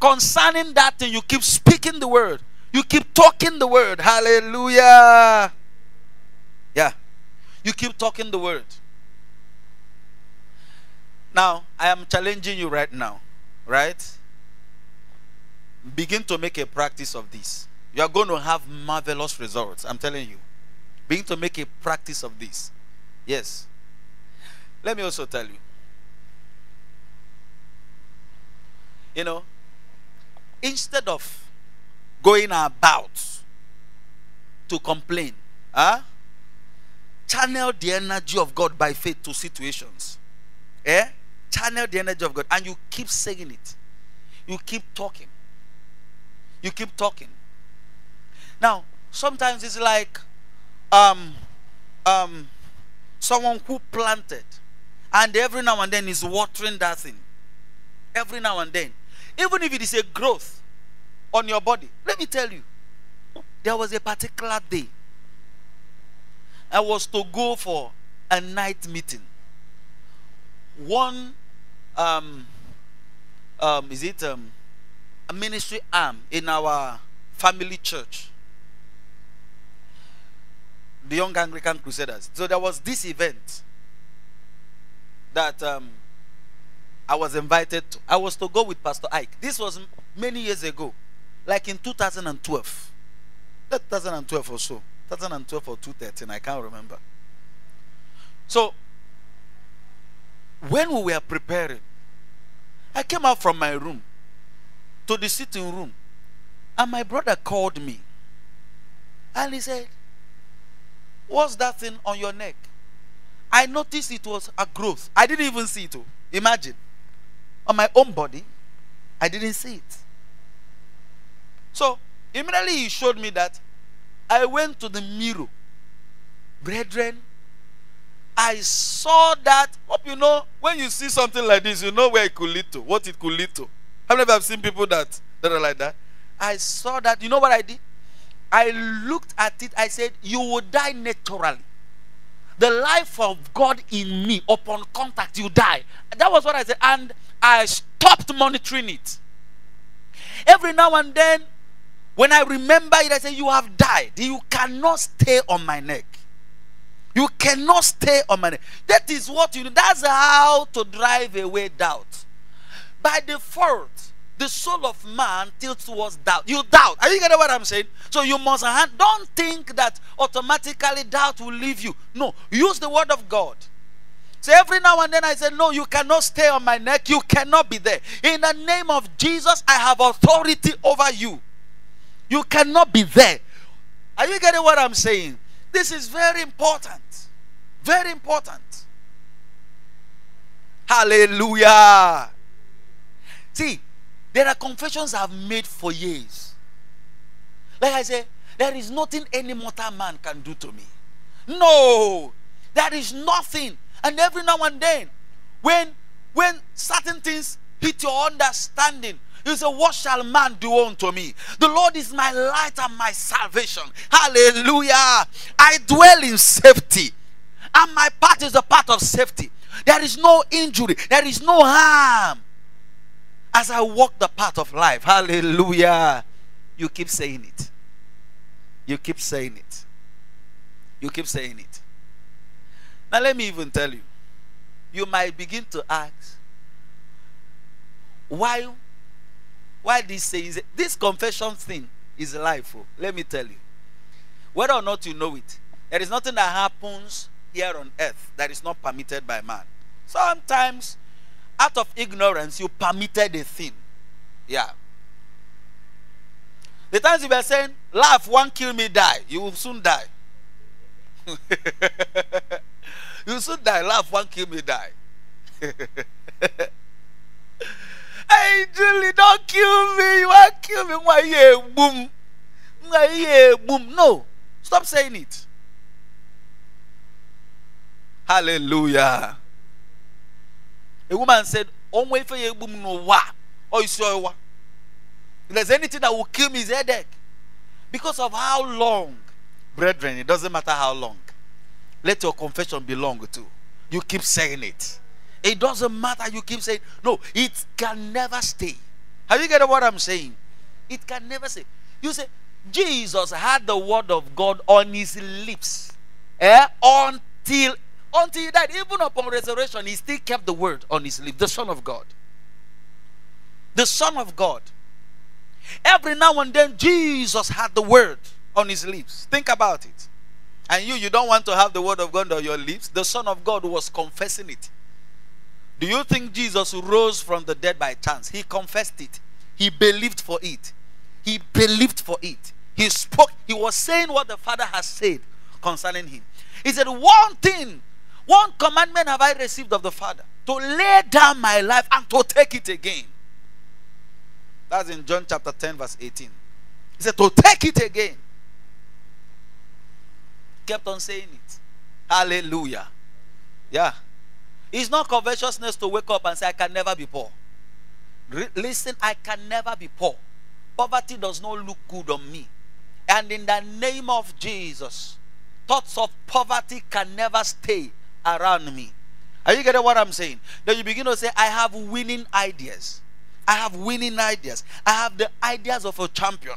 S3: Concerning that thing, you keep speaking the word. You keep talking the word. Hallelujah. Yeah. You keep talking the word. Now, I am challenging you right now. Right? Begin to make a practice of this. You are going to have marvelous results. I'm telling you. Begin to make a practice of this. Yes. Let me also tell you. You know, instead of going about to complain. Huh? Channel the energy of God by faith to situations. Eh? Channel the energy of God. And you keep saying it. You keep talking. You keep talking. Now, sometimes it's like um, um, someone who planted, and every now and then is watering that thing. Every now and then, even if it is a growth on your body. Let me tell you, there was a particular day I was to go for a night meeting. One, um, um, is it um, a ministry arm in our family church? The Young Anglican Crusaders. So there was this event that um, I was invited to. I was to go with Pastor Ike. This was many years ago, like in 2012. 2012 or so. 2012 or 2013, I can't remember. So, when we were preparing, I came out from my room to the sitting room, and my brother called me. And he said, What's that thing on your neck? I noticed it was a growth. I didn't even see it. Oh. Imagine. On my own body, I didn't see it. So, immediately he showed me that I went to the mirror. Brethren, I saw that. Hope you know when you see something like this, you know where it could lead to, what it could lead to. Ever seen people that, that are like that? I saw that. You know what I did? I looked at it. I said, You will die naturally. The life of God in me, upon contact, you die. That was what I said. And I stopped monitoring it. Every now and then, when I remember it, I say, You have died. You cannot stay on my neck. You cannot stay on my neck. That is what you. That's how to drive away doubt. By default, the soul of man tilts towards doubt. You doubt. Are you getting what I'm saying? So you must don't think that automatically doubt will leave you. No, use the word of God. So every now and then I say, No, you cannot stay on my neck. You cannot be there. In the name of Jesus, I have authority over you. You cannot be there. Are you getting what I'm saying? This is very important. Very important. Hallelujah. See, there are confessions I've made for years. Like I say, there is nothing any mortal man can do to me. No, there is nothing. And every now and then, when when certain things hit your understanding, you say, What shall man do unto me? The Lord is my light and my salvation. Hallelujah. I dwell in safety. And my path is the path of safety. There is no injury, there is no harm. As I walk the path of life, hallelujah. You keep saying it. You keep saying it. You keep saying it. Now, let me even tell you. You might begin to ask, why why this says this confession thing is life. Oh, let me tell you. Whether or not you know it, there is nothing that happens here on earth that is not permitted by man. Sometimes, out of ignorance, you permitted a thing. Yeah. The times you were saying, laugh, one kill me, die, you will soon die. you soon die, laugh, one kill me, die. Hey, Julie, don't kill me. You want to kill me? Why you boom? Why you boom? No. Stop saying it. Hallelujah. A woman said, On way for you boom no wa. Or you saw wa. If there's anything that will kill me, is headache. Because of how long, brethren, it doesn't matter how long. Let your confession be long too. You keep saying it. It doesn't matter. You keep saying, no, it can never stay. Have you get what I'm saying? It can never stay. You say, Jesus had the word of God on his lips eh? until until he died. Even upon resurrection, he still kept the word on his lips. The Son of God. The Son of God. Every now and then, Jesus had the word on his lips. Think about it. And you, you don't want to have the word of God on your lips. The Son of God was confessing it. Do you think Jesus rose from the dead by chance? He confessed it. He believed for it. He believed for it. He spoke. He was saying what the Father has said concerning him. He said, One thing, one commandment have I received of the Father to lay down my life and to take it again. That's in John chapter 10, verse 18. He said, To take it again. kept on saying it. Hallelujah. Yeah. It's not covetousness to wake up and say, I can never be poor. Re- listen, I can never be poor. Poverty does not look good on me. And in the name of Jesus, thoughts of poverty can never stay around me. Are you getting what I'm saying? Then you begin to say, I have winning ideas. I have winning ideas. I have the ideas of a champion.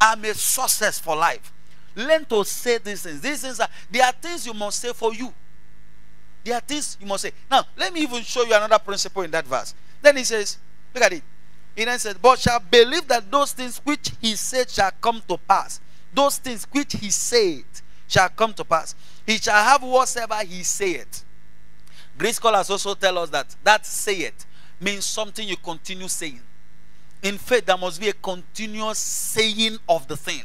S3: I'm a success for life. Learn to say these things. These things are there are things you must say for you. There are things you must say. Now, let me even show you another principle in that verse. Then he says, Look at it. He then says, But shall believe that those things which he said shall come to pass. Those things which he said shall come to pass. He shall have whatsoever he saith. Greek scholars also tell us that that say it means something you continue saying. In faith, there must be a continuous saying of the thing.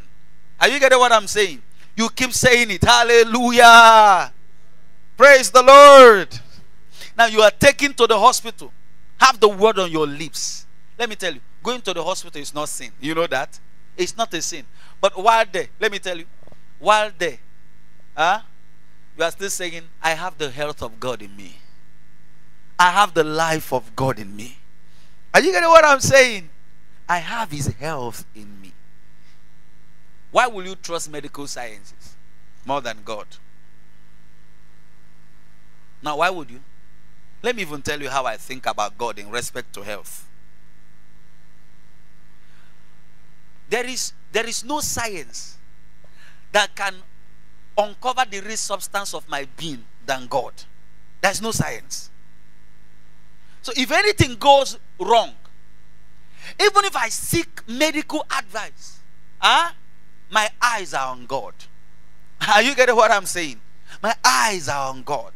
S3: Are you getting what I'm saying? You keep saying it. Hallelujah. Praise the Lord. Now you are taken to the hospital. Have the word on your lips. Let me tell you, going to the hospital is not sin. You know that? It's not a sin. But while there, let me tell you, while there, huh, you are still saying, I have the health of God in me. I have the life of God in me. Are you getting what I'm saying? I have his health in me. Why will you trust medical sciences more than God? Now, why would you? Let me even tell you how I think about God in respect to health. There is, there is no science that can uncover the real substance of my being than God. There's no science. So if anything goes wrong, even if I seek medical advice, huh, my eyes are on God. Are you getting what I'm saying? My eyes are on God.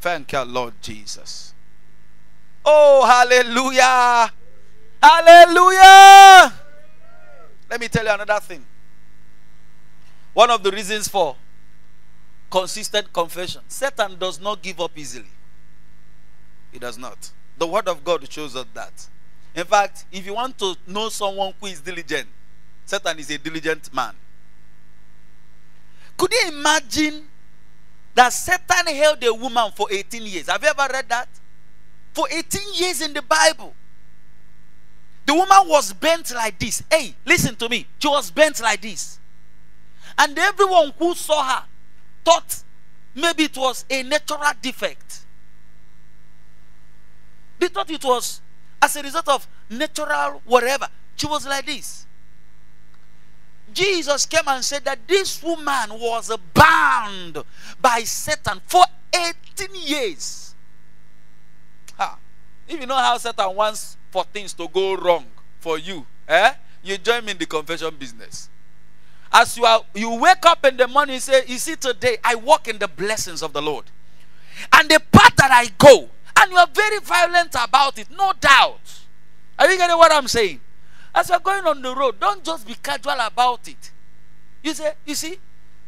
S3: Thank you, Lord Jesus. Oh, hallelujah. Hallelujah. Let me tell you another thing. One of the reasons for consistent confession Satan does not give up easily. He does not. The word of God shows us that. In fact, if you want to know someone who is diligent, Satan is a diligent man. Could you imagine that Satan held a woman for 18 years? Have you ever read that? For 18 years in the Bible. The woman was bent like this. Hey, listen to me. She was bent like this. And everyone who saw her thought maybe it was a natural defect. They thought it was as a result of natural whatever. She was like this. Jesus came and said that this woman was bound by Satan for 18 years. Ha. If you know how Satan wants for things to go wrong for you, eh? You join me in the confession business. As you are you wake up in the morning, you say, You see, today I walk in the blessings of the Lord. And the path that I go, and you are very violent about it, no doubt. Are you getting what I'm saying? As you're going on the road, don't just be casual about it. You say, you see,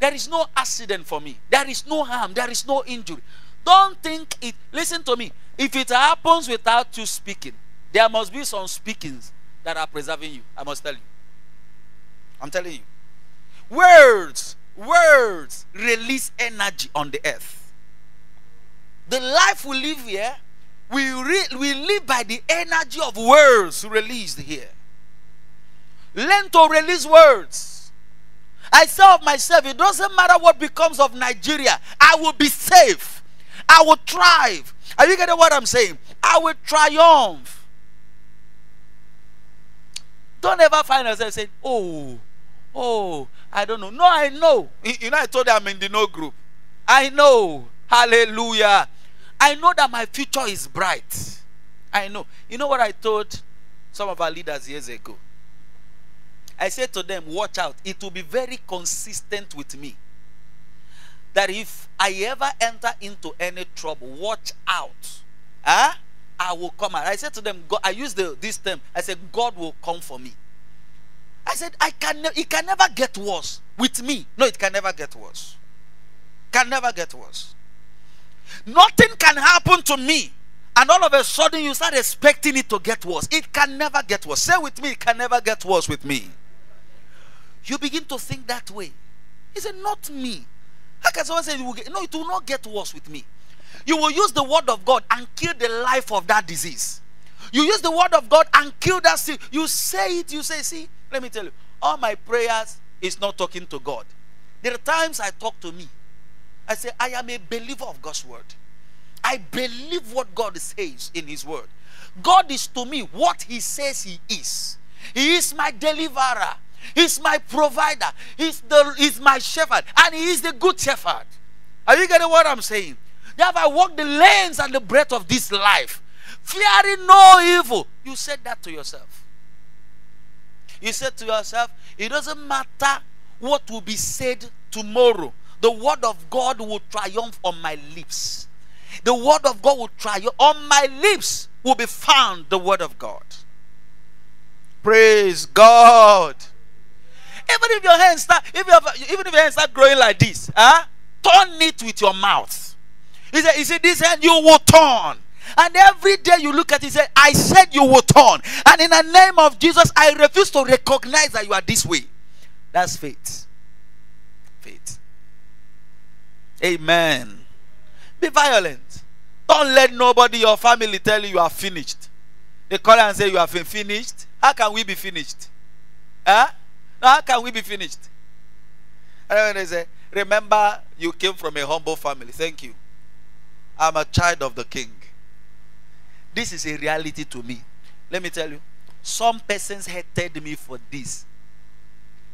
S3: there is no accident for me. There is no harm. There is no injury. Don't think it. Listen to me. If it happens without you speaking, there must be some speakings that are preserving you. I must tell you. I'm telling you. Words, words release energy on the earth. The life we live here, we, we live by the energy of words released here. Learn to release words. I say of myself, it doesn't matter what becomes of Nigeria, I will be safe. I will thrive. Are you getting what I'm saying? I will triumph. Don't ever find yourself saying, Oh, oh, I don't know. No, I know. You know, I told them I'm in the no group. I know. Hallelujah. I know that my future is bright. I know. You know what I told some of our leaders years ago? I said to them, Watch out. It will be very consistent with me. That if I ever enter into any trouble, watch out. Huh? I will come out. I said to them, God, I used the, this term. I said, God will come for me. I said, I can it can never get worse with me. No, it can never get worse. Can never get worse. Nothing can happen to me. And all of a sudden you start expecting it to get worse. It can never get worse. Say with me, it can never get worse with me. You begin to think that way. He said, Not me. How can someone say will get no, it will not get worse with me. You will use the word of God and kill the life of that disease. You use the word of God and kill that sin. You say it, you say, see, let me tell you, all my prayers is not talking to God. There are times I talk to me. I say, I am a believer of God's word. I believe what God says in His word. God is to me what He says He is. He is my deliverer. He's my provider. He's the he's my shepherd. And he is the good shepherd. Are you getting what I'm saying? Therefore, I walk the lanes and the breadth of this life, fearing no evil. You said that to yourself. You said to yourself, it doesn't matter what will be said tomorrow. The word of God will triumph on my lips. The word of God will triumph. On my lips will be found the word of God. Praise God. Even if your hands start, if you even if your hands start growing like this, huh? turn it with your mouth. He said, he said, this hand you will turn. And every day you look at it, said, I said you will turn. And in the name of Jesus, I refuse to recognize that you are this way. That's faith. Faith. Amen. Be violent. Don't let nobody, your family, tell you you are finished. They call and say you have been finished. How can we be finished? Huh? How can we be finished? And when they say, Remember, you came from a humble family. Thank you. I'm a child of the king. This is a reality to me. Let me tell you. Some persons hated me for this.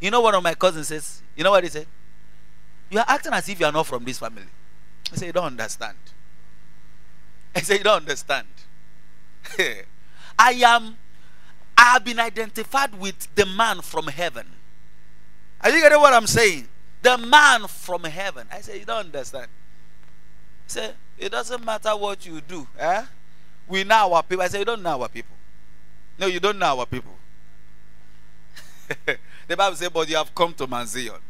S3: You know, one of my cousins says, You know what he said? You are acting as if you are not from this family. I say, You don't understand. I say, You don't understand. I am, I have been identified with the man from heaven. Are you getting what I'm saying? The man from heaven. I say, You don't understand. Say, It doesn't matter what you do. Eh? We know our people. I say, You don't know our people. No, you don't know our people. the Bible says, But you have come to Mount Zion,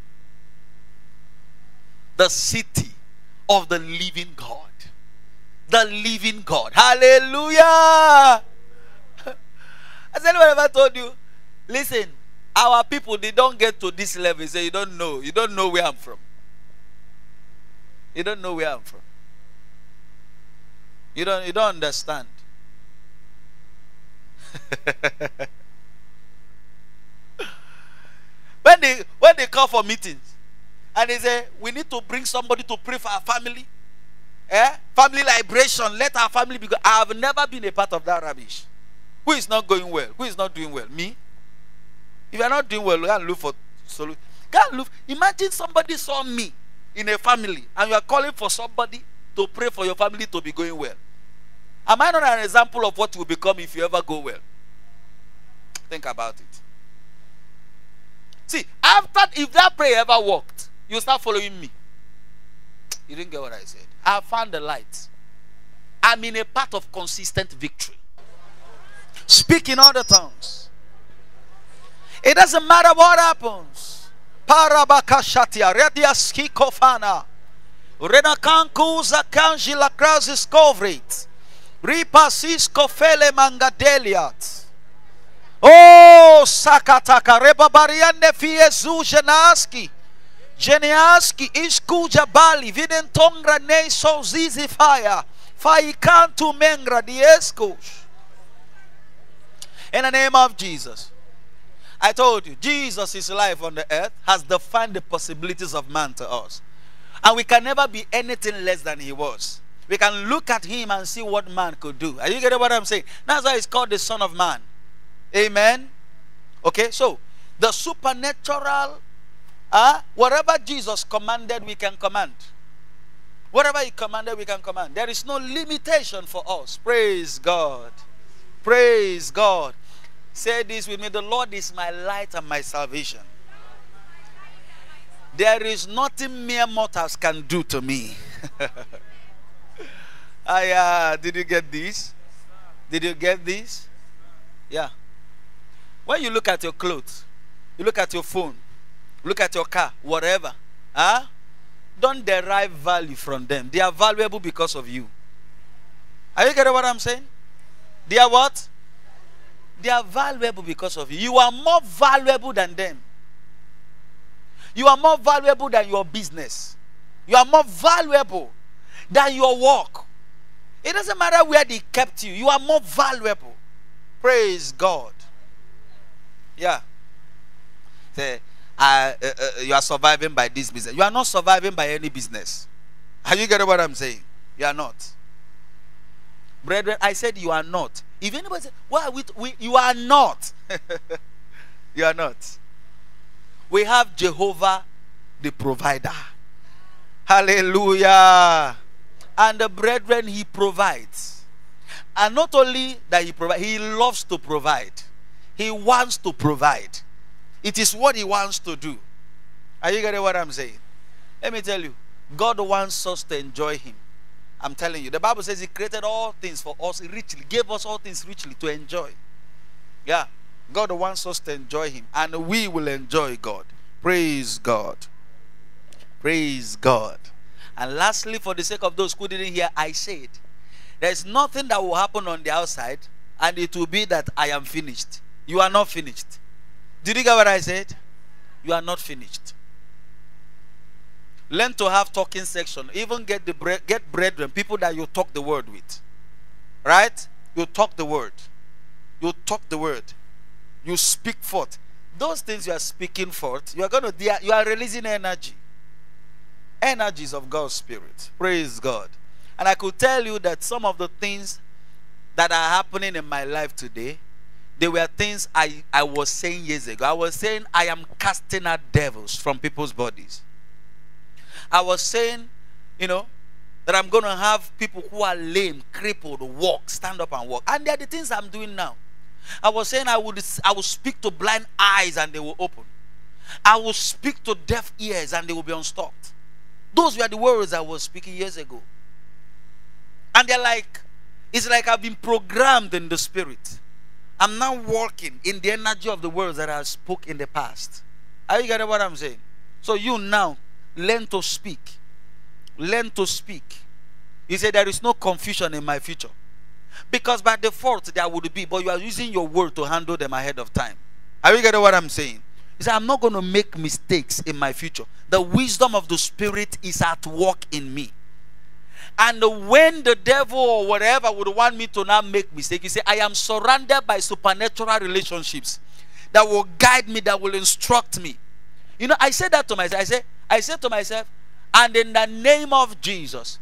S3: the city of the living God. The living God. Hallelujah. What have I told you? Listen, our people, they don't get to this level. Say, you don't know. You don't know where I'm from. You don't know where I'm from. You don't, you don't understand. when they when they call for meetings and they say we need to bring somebody to pray for our family eh family liberation let our family be i have never been a part of that rubbish who is not going well who is not doing well me if you are not doing well go and look for solution go and look imagine somebody saw me in a family and you are calling for somebody to pray for your family to be going well am i not an example of what will become if you ever go well think about it See, after if that prayer ever worked, you start following me. You didn't get what I said. I found the light. I'm in a path of consistent victory. Speak in other tongues. It doesn't matter what happens. Parabakashatia, rediaski kofana. Renakankuza kanjila krazis kovrit. Ripasis kofele mangadeliat. Oh, sakataka rebabariane fiezu jenaski. Geneaski iskuja bali videntongra ne so zizi fire. Faikantu mengra dieskus. In the name of Jesus. I told you, Jesus' life on the earth has defined the possibilities of man to us. And we can never be anything less than he was. We can look at him and see what man could do. Are you getting what I'm saying? That's why he's called the Son of Man. Amen. Okay, so the supernatural, uh, whatever Jesus commanded, we can command. Whatever he commanded, we can command. There is no limitation for us. Praise God. Praise God. Say this with me The Lord is my light and my salvation. There is nothing mere mortals can do to me. I, uh, did you get this? Did you get this? Yeah. When you look at your clothes, you look at your phone, look at your car, whatever, huh? don't derive value from them. They are valuable because of you. Are you getting what I'm saying? They are what? They are valuable because of you. You are more valuable than them. You are more valuable than your business. You are more valuable than your work. It doesn't matter where they kept you, you are more valuable. Praise God. Yeah. Say, uh, uh, uh, you are surviving by this business. You are not surviving by any business. Are you getting what I'm saying? You are not. Brethren, I said you are not. If anybody says, why we, we you are not. you are not. We have Jehovah the provider. Hallelujah. And the brethren, he provides. And not only that he provides, he loves to provide. He wants to provide. It is what he wants to do. Are you getting what I'm saying? Let me tell you, God wants us to enjoy him. I'm telling you, the Bible says he created all things for us richly, gave us all things richly to enjoy. Yeah. God wants us to enjoy him, and we will enjoy God. Praise God. Praise God. And lastly, for the sake of those who didn't hear, I said, there's nothing that will happen on the outside, and it will be that I am finished. You are not finished. Did you get what I said? You are not finished. Learn to have talking section. Even get the bre- get brethren, people that you talk the word with. Right? You talk the word. You talk the word. You speak forth. Those things you are speaking forth, you are going to you are releasing energy. Energies of God's spirit. Praise God. And I could tell you that some of the things that are happening in my life today, they were things I, I was saying years ago. I was saying I am casting out devils from people's bodies. I was saying, you know, that I'm going to have people who are lame, crippled, walk, stand up and walk. And they're the things I'm doing now. I was saying I would I would speak to blind eyes and they will open. I will speak to deaf ears and they will be unstopped. Those were the words I was speaking years ago. And they're like, it's like I've been programmed in the spirit. I'm now walking in the energy of the words that I spoke in the past. Are you getting what I'm saying? So you now learn to speak. Learn to speak. He said, There is no confusion in my future. Because by default there would be, but you are using your word to handle them ahead of time. Are you getting what I'm saying? He said, I'm not going to make mistakes in my future. The wisdom of the Spirit is at work in me. And when the devil or whatever would want me to not make mistakes, he said, I am surrounded by supernatural relationships that will guide me, that will instruct me. You know, I said that to myself. I said, I said to myself, and in the name of Jesus,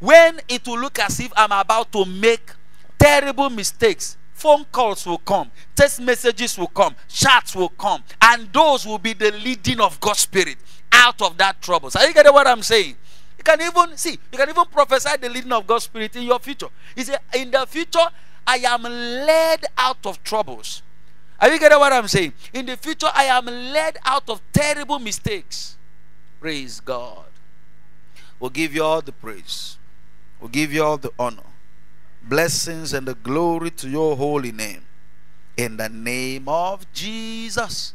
S3: when it will look as if I'm about to make terrible mistakes, phone calls will come, text messages will come, chats will come, and those will be the leading of God's Spirit out of that trouble. So, are you getting what I'm saying? You can even see, you can even prophesy the leading of God's Spirit in your future. He said, In the future, I am led out of troubles. Are you getting what I'm saying? In the future, I am led out of terrible mistakes. Praise God. We'll give you all the praise. We'll give you all the honor blessings and the glory to your holy name. In the name of Jesus.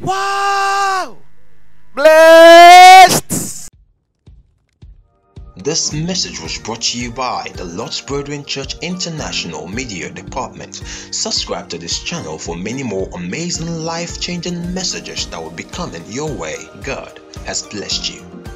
S3: Wow! Blessed!
S2: This message was brought to you by the Lord's Brethren Church International Media Department. Subscribe to this channel for many more amazing life changing messages that will be coming your way. God has blessed you.